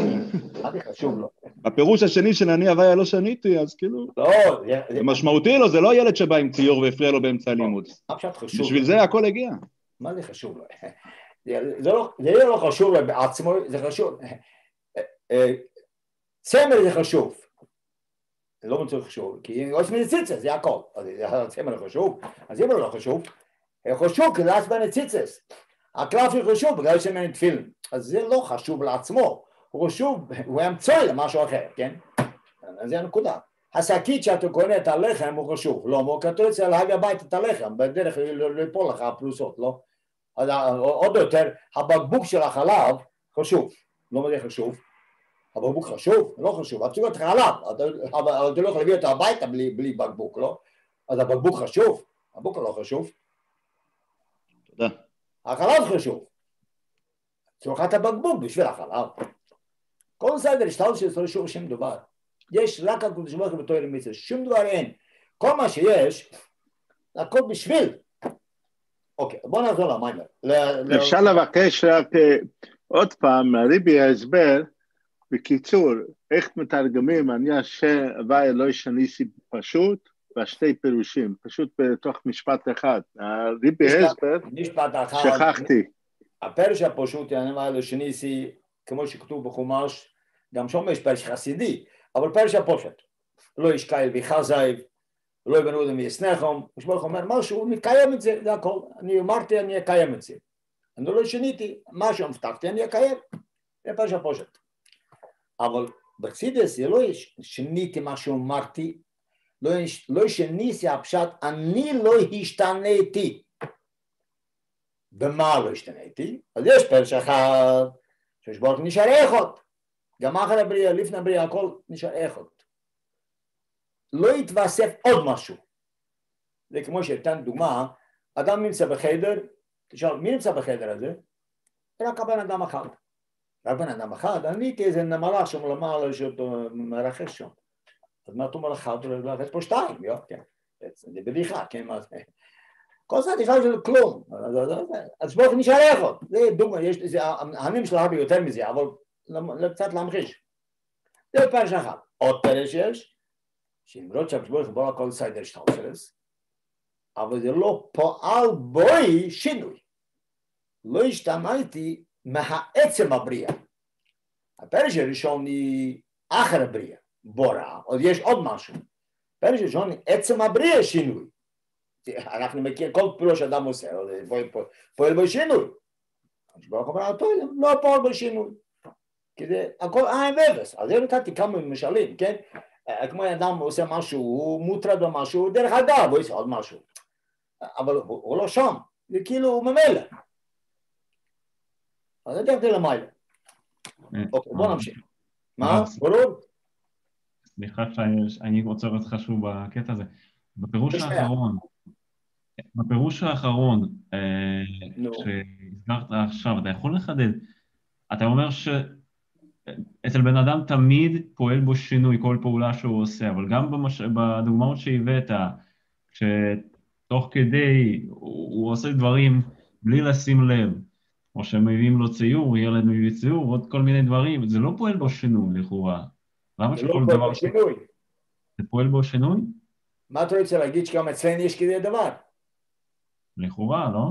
מה זה חשוב לו? הפירוש השני של אני הוויה לא שניתי, אז כאילו... לא, זה משמעותי לו, זה לא ילד שבא עם ציור והפריע לו באמצע הלימוד. חשוב. בשביל זה הכל הגיע. מה זה חשוב לו? זה לא, לא חשוב לו בעצמו, זה חשוב. אה, צמר זה חשוב. זה לא מצוין חשוב, כי עושים מציצה, זה הכל. אז צמר חשוב, אז אם הוא לא חשוב, חשוב כי זה עצמן מציצס. הקלף הוא חשוב בגלל שמין תפילין, אז זה לא חשוב לעצמו, הוא חשוב, הוא אמצעי למשהו אחר, כן? אז זה הנקודה. השקית שאתה קונה את הלחם הוא חשוב, לא, הוא כתוב אצל להביא הביתה את הלחם, בדרך ליפול לך הפלוסות, לא? אז עוד יותר, הבקבוק של החלב חשוב, לא זה חשוב? הבקבוק חשוב? לא חשוב, את צריכה חלב, אבל אתה לא יכול להביא אותו הביתה בלי, בלי בקבוק, לא? אז הבקבוק חשוב? הבקבוק לא חשוב. תודה. החלב חשוב. צורכת הבקבוק בשביל החלב. כל סדר השתלשלות של לא שום שום דבר. יש רק הקדוש ברוך הוא בתור מצווה, שום דבר אין. כל מה שיש, הכל בשביל. אוקיי, בוא נחזור למיימר. אפשר לבקש רק עוד פעם, מהריבי ההסבר, בקיצור, איך מתרגמים אני השם הוואי אלוהי שניסי פשוט, והשתי פירושים, פשוט בתוך משפט אחד. ריבי הסבר, שכחתי. הפרש הפשוט, אני אומר לשניסי, כמו שכתוב בחומש, גם שם יש פרש חסידי, אבל פרש הפושט. לא ישקייל וחזייב, לא יבנו אותם ויסנחום, משמעות אומר משהו, הוא מקיים את זה, זה הכל. אני אמרתי, אני אקיים את זה. אני לא שיניתי, מה שהבטחתי, אני אקיים. זה פרש הפושט. אבל בחסידס זה לא שיניתי מה שאמרתי, לא, לא שניסי הפשט, אני לא השתניתי. במה לא השתניתי? אז יש פרש אחד, שיש ברוך נשאר איכות. גם אחרי הבריאה, לפני הבריאה, הכל נשאר איכות. לא יתווסף עוד משהו. זה כמו שאתן דוגמה, אדם נמצא בחדר, תשאל, מי נמצא בחדר הזה? רק הבן אדם אחד. רק בן אדם אחד, אני כאיזה נמלה שם למעלה שאותו מרחש שם. אז מה אתה אומר לך? אתה אומר, יש פה שתיים, כן. זה בדיחה, כן, מה זה? כל זה נשאר של כלום. אז ברוך נשאר איכות. זה דוגמה, יש, זה, העמים שלו הרבה יותר מזה, אבל קצת להמחיש. זה פרש אחד. עוד פרש יש, שלמרות שהקדוש ברוך הוא ברא כל סיידר שטלשלס, אבל זה לא פועל בוי שינוי. לא השתמעתי מהעצם הבריאה. הפרש הראשון היא אחר הבריאה, בורא, עוד יש עוד משהו. הפרש הראשון היא עצם הבריאה שינוי. אנחנו מכירים כל פעולה שאדם עושה, פועל בו שינוי. ברוך אומר, לא פועל בו שינוי. כי זה הכל עין ואפס. אז זה נתתי כמה משלים, כן? כמו אדם עושה משהו, הוא מוטרד במשהו, דרך אגב הוא עושה עוד משהו. אבל הוא לא שם, זה כאילו הוא ממילא. אז זה דרך למעלה. אוקיי, בוא נמשיך. מה? ברור? סליחה שאני רוצה להיות חשוב בקטע הזה. בפירוש האחרון, בפירוש האחרון שהזכרת עכשיו, אתה יכול לחדד, אתה אומר שאצל בן אדם תמיד פועל בו שינוי כל פעולה שהוא עושה, אבל גם במש... בדוגמאות שהבאת, שתוך כדי הוא עושה דברים בלי לשים לב, או שמביאים לו ציור, ילד מביא ציור, עוד כל מיני דברים, זה לא פועל בו שינוי לכאורה. למה שכל לא דבר... שינוי. זה פועל בו שינוי? מה אתה רוצה להגיד שגם אצלנו יש כזה דבר? לכאורה, לא?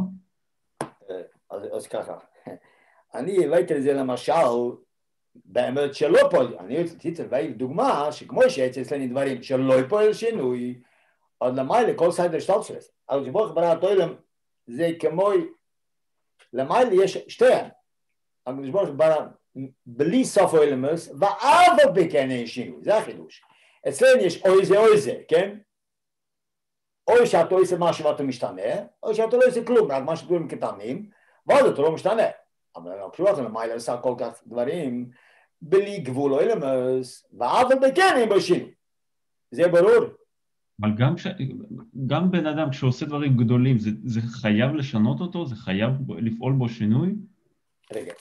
אז, אז ככה, אני הבאתי לזה למשל, באמת שלא פועל, אני רציתי להביא דוגמה שכמו שיש אצלנו דברים שלא פועל שינוי, אז למעלה כל סיידר שטלשלס, אבל שברוך ברא התוילם זה כמו, למעלה יש שתיהן, הקדוש ברוך ברא בלי סוף אוילמוס, ואף על פי כן אין שינוי, זה החידוש. אצלנו יש אוי זה אוי זה, כן? או שאתה עושה משהו ואתה משתנה, או שאתה לא עושה כלום, רק שדברים קטנים, ואז אתה לא משתנה. אבל הקלוט למעלה עושה כל כך דברים בלי גבול או אילמוס, ואף על פי כן אין בו שינוי. זה ברור. אבל גם, ש... גם בן אדם כשעושה דברים גדולים, זה, זה חייב לשנות אותו? זה חייב לפעול בו שינוי? רגע,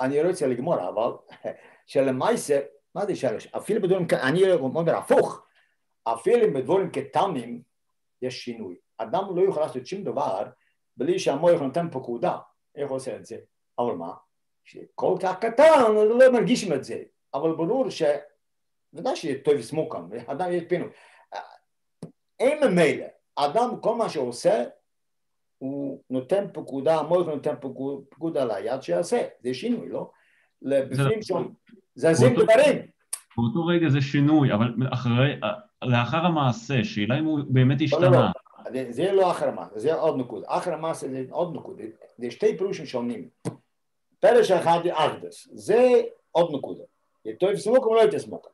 אני רוצה לגמור, אבל שלמעשה, מה זה שלוש? אפילו בדברים, אני אומר הפוך, אפילו בדברים קטנים יש שינוי. אדם לא יכול לעשות שום דבר בלי שהמוח נותן פקודה. איך הוא עושה את זה? אבל מה? שכל כך קטן, לא מרגישים את זה. אבל ברור ש... ודאי שיהיה טוב סמוקם, אדם יש פינוי. אין ממילא, אדם כל מה שהוא עושה, הוא נותן פקודה, המוח נותן פקודה ליד שיעשה, זה שינוי, לא? לבפנים שם זזים דברים. באותו רגע זה שינוי, אבל אחרי, לאחר המעשה, שאלה אם הוא באמת השתנה. לא, לא, זה לא אחר המעשה, זה עוד נקודה. אחר המעשה זה עוד נקודה. זה שתי פירושים שונים. פרש אחד ארדס, זה עוד נקודה. סמוק או לא תסמוק.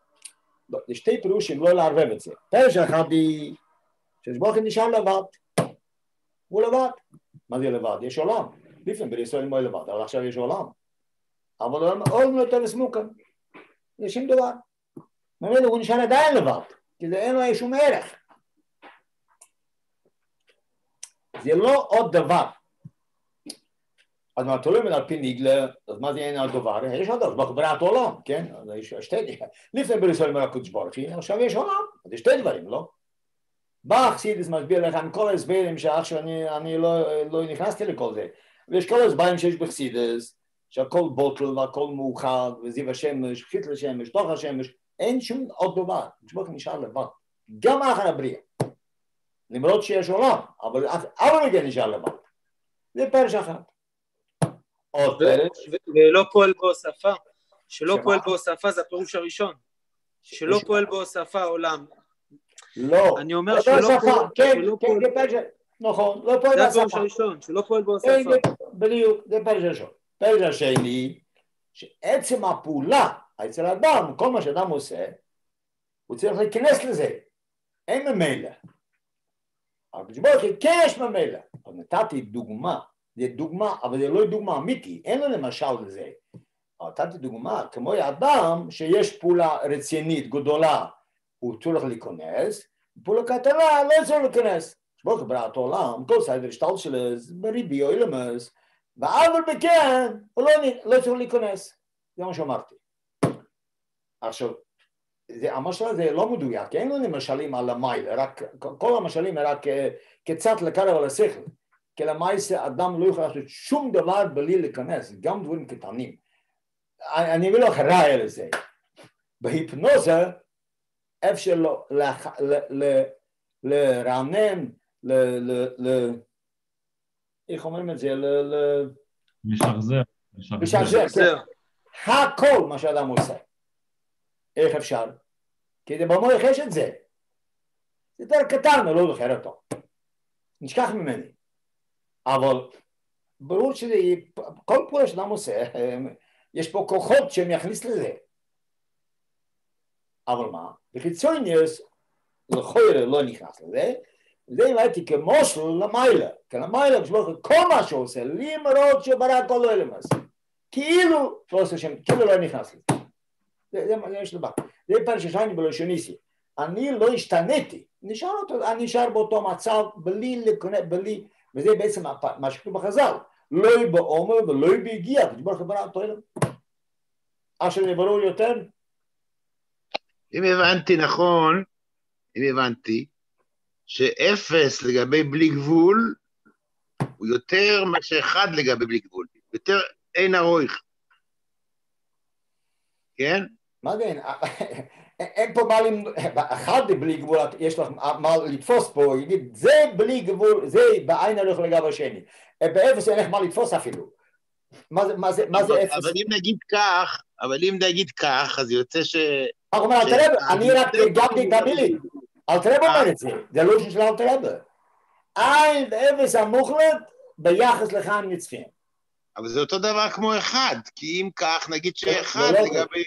זה שתי פירושים, לא לערבב את זה. פרש אחד היא ששבוכן נשאר לבד. הוא לבד. מה זה לבד? יש עולם. לפעמים בישראל הוא לבד, אבל עכשיו יש עולם. אבל עוד לא יותר סמוקה. זה שום דבר. ממילא הוא נשאר עדיין לבד. כי זה אין לו שום ערך. זה לא עוד דבר. אז מה תלוי על פי ניגלה, אז מה זה אין עוד דבר? יש עוד דבר, בריאת עולם, כן? אז יש שתי דברים. לפני בריסול אומר הקודש ברוך הוא, עכשיו יש עולם, אז יש שתי דברים, לא? בא אכסידס מסביר לך עם כל ההסברים שעכשיו אני, לא, לא נכנסתי לכל זה, ויש כל ההסברים שיש באכסידס, שהכל בוטל והכל מאוחד, וזיו השמש, חיתל השמש, תוך השמש, אין שום עוד דבר, משמעות נשאר לבד, גם אחר הבריאה. למרות שיש עולם, אבל אף רגע נשאר לבד. זה פרש אחת. פרש. ולא פועל בהוספה. שלא פועל בהוספה זה הפירוש הראשון. שלא פועל בהוספה עולם. לא. אני אומר שלא פועל... כן, כן. נכון, לא פועל בהוספה. זה הפירוש הראשון, שלא פועל בהוספה. בדיוק, זה פרש ראשון. פרש השני, שעצם הפעולה אצל אדם, כל מה שאדם עושה, הוא צריך להיכנס לזה. אין ממילא. הקדוש ברוך הוא כן ממילא. נתתי דוגמה, זה דוגמה, אבל זה לא דוגמה אמיתית, אין לו למשל לזה. נתתי דוגמה, כמו אדם שיש פעולה רצינית, גדולה, הוא צריך להיכנס, פעולה קטנה לא צריך להיכנס. ברא את העולם, כל סיידר שטל שלו, בריבי או אילמס, ואבל בכן, הוא לא צריך להיכנס. זה מה שאמרתי. עכשיו, זה, המשל הזה לא מדויק, אין לנו משלים על המייל, רק, כל המשלים רק קצת לקרב על השכל, כי למעשה אדם לא יכול לעשות שום דבר בלי להיכנס, גם דברים קטנים. אני אביא לך ראיה לזה. בהיפנוזה, אפשר לו לרענן, איך אומרים את זה? משחזר. משחזר, כן. הכל מה שאדם עושה. איך אפשר? כי במוח יש את זה. זה יותר קטן, אני לא זוכר אותו. נשכח ממני. אבל ברור שזה, כל פעולה שאדם עושה, יש פה כוחות שהם יכניס לזה. אבל מה? בחיצוניוס לכוירה לא נכנס לזה, זה הבאתי כמושל למיילה, כי למיילה כשברוך כל מה שהוא עושה, למרות שברא כל אלמס, כאילו לא עושה שם, כאילו לא נכנס לזה. זה, זה, זה יש דבר. זה פרש ששייני בלשוניסי. אני לא השתניתי, נשאר אותו, נשאר באותו מצב בלי לקונן, בלי, וזה בעצם מה שכתוב בחז"ל, לא בעומר ולא בהגיע, כשברוך ברא אותו אלמס. אשר זה ברור יותר? אם הבנתי נכון, אם הבנתי, שאפס לגבי בלי גבול הוא יותר מאשר אחד לגבי בלי גבול, יותר אין ארויך. כן? מה זה אין? אין פה מה למדוד, אחד בלי גבול, יש לך מה לתפוס פה, יגיד זה בלי גבול, זה בעין הולך לגב השני. באפס אין לך מה לתפוס אפילו. מה זה, מה זה, מה זה אפס? אבל אם נגיד כך, אבל אם נגיד כך, אז יוצא ש... אני רק תרגמתי את המילים. אלתרבה אומר את זה, זה לא של אלתרבה. עין ואפס המוחלט ביחס לחיים נצפים. אבל זה אותו דבר כמו אחד, כי אם כך, נגיד שאחד לגבי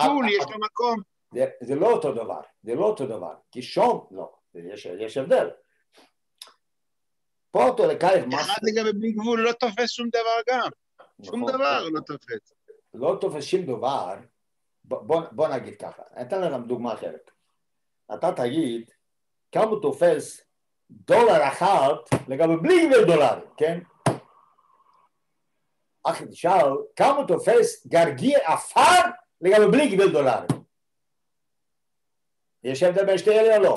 גבול יש לו מקום. זה לא אותו דבר, זה לא אותו דבר, כי שום, לא, יש הבדל. פה אותו לקייך משהו. אחד לגבי בלי גבול לא תופס שום דבר גם. שום נכון. דבר לא תופס. לא תופס שום דבר, בוא נגיד ככה, אני אתן לכם דוגמה אחרת. אתה תגיד כמה תופס דולר אחת לגבי בלי גבל דולר, כן? אך תשאל כמה תופס גרגיר עפר לגבי בלי גבל דולר. יש הבדל בין שתי אלה או לא?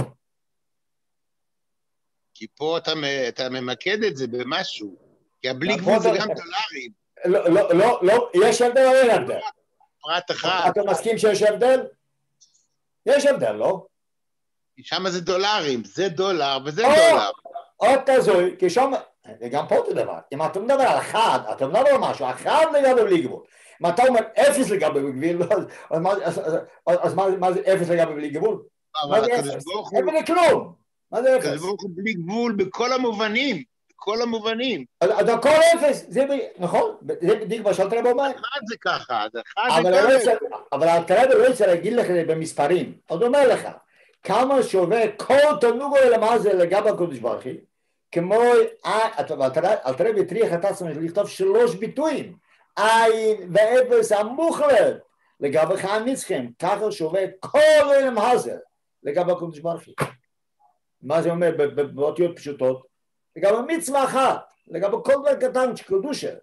כי פה אתה, אתה ממקד את זה במשהו, כי הבלי גבול זה גם דולרים. לא, לא, לא, לא, יש הבדל או אין הבדל? פרט אחד. אתה מסכים שיש הבדל? יש הבדל, לא? שם זה דולרים, זה דולר וזה דולר. עוד כזוי, כי שם, וגם פה אותו דבר, אם אתה מדבר על אחד, אתה מדבר על משהו, אחד לגבי בלי גבול. אם אתה אומר אפס לגבי בלי גבול, אז מה זה אפס לגבי בלי גבול? מה זה אפס? אפס לכלום. מה זה אפס? הקדוש ברוך הוא בלי גבול בכל המובנים. בכל המובנים. אז הכל אפס, זה נכון, זה בדיוק מה שאלתרב אומר. אחד זה ככה, אז אחד זה ככה. אבל אלתרב לא יצא להגיד לך את זה במספרים, עוד אומר לך, כמה שווה כל תנוגו אלמה זה לגבי הקודש ברוך הוא, כמו, אלתרב הטריח את עצמו לכתוב שלוש ביטויים, עין ואפס המוחלט לגבי חיים נצחים, ככה שווה כל אלם הזה לגבי הקודש ברוך הוא. מה זה אומר באותיות פשוטות? לגבי מצווה אחת, לגבי כל דבר קטן של קדושה,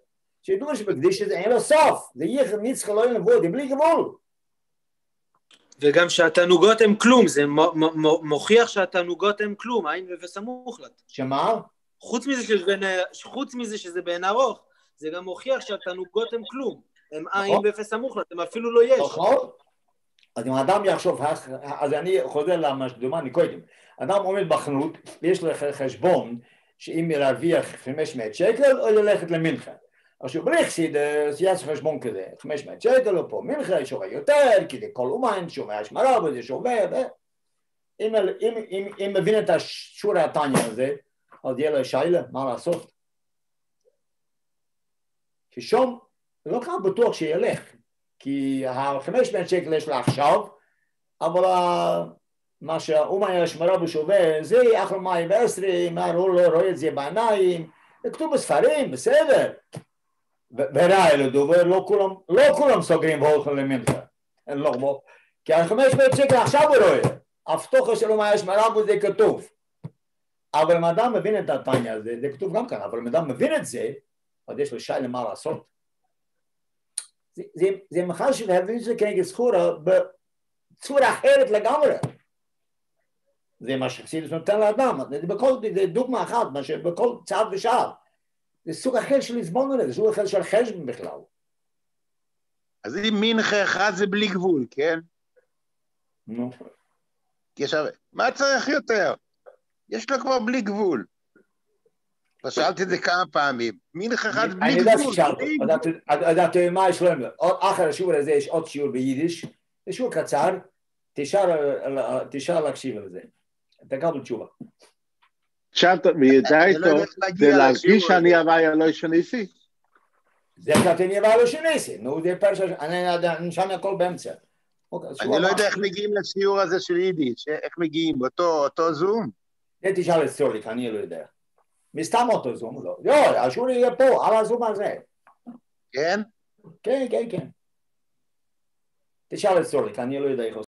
שידעו שבקדיש הזה אין לו סוף, זה יהיה נצחה לא ינבוא, זה בלי גבול. וגם שהתענוגות הם כלום, זה מוכיח שהתענוגות הם כלום, עין וסמוך לת. שמה? חוץ מזה שזה בין, חוץ מזה שזה בעין ארוך, זה גם מוכיח שהתענוגות הם כלום. הם עין נכון. וסמוך לת, הם אפילו לא יש. נכון. אז אם אדם יחשוב, אז אני חוזר למה שדומני קודם, אדם עומד בחנות, ויש לך חשבון שאם ירוויח 500 שקל או ללכת למינכה. עכשיו בריכסידס יש חשבון כזה, 500 שקל או פה מינכה שווה יותר, כי זה כל אומן שווה השמרה וזה שווה, אם, אם, אם, אם מבין את השור התניא הזה, אז יהיה לו שיילה, מה לעשות? כי שם לא ככה בטוח שילך, כי ה-500 שקל יש לה עכשיו, אבל מה שהאומן השמרה בשווה, זה אחלה מים ועשרים, הוא לא רואה את זה בעיניים, זה כתוב בספרים, בסדר. וראה אלו דובר, לא לא כולם סוגרים והולכים למנחה. לא כמו, כי על חמש מאות שקל עכשיו הוא רואה, הבטוחה שלו מה יש מרבו זה כתוב. אבל אם אדם מבין את התניא הזה, זה כתוב גם כאן, אבל אם אדם מבין את זה, אז יש לו שי למה לעשות. זה, מחר להבין את זה כנגד סחורה בצורה אחרת לגמרי. זה מה שחסידס נותן לאדם, זה, בכל, זה דוגמה אחת, מה שבכל צעד ושער. זה סוג אחר של לסבון זה סוג אחר של חשבון בכלל. אז אם מנחה אחד זה בלי גבול, כן? נו. כי עכשיו, מה צריך יותר? יש לו כבר בלי גבול. כבר שאלתי את זה כמה פעמים. מינך אחד בלי אני יודע גבול. ששאלת, בלי גבול. ידעתי מה יש להם, אחר השיעור הזה יש עוד שיעור ביידיש, זה שיעור קצר, תשאר להקשיב לזה, תקבל תשובה. פשט וידע אני לא יודע איתו, להגיע זה להרגיש שאני. הוואי לא שניסי. זה שאתם יבואו שניסי, נו זה פרשה, אני יודע, אני שם הכל באמצע. אוקיי, אני לא יודע איך מגיעים לשיעור הזה של יידיש, איך מגיעים, אותו אותו זום? זה תשאל את סטרוליק, אני לא יודע. מסתם אותו זום, לא. לא, השיעור יהיה פה, על הזום הזה. כן? כן, כן, כן. תשאל את סטרוליק, אני לא יודע איך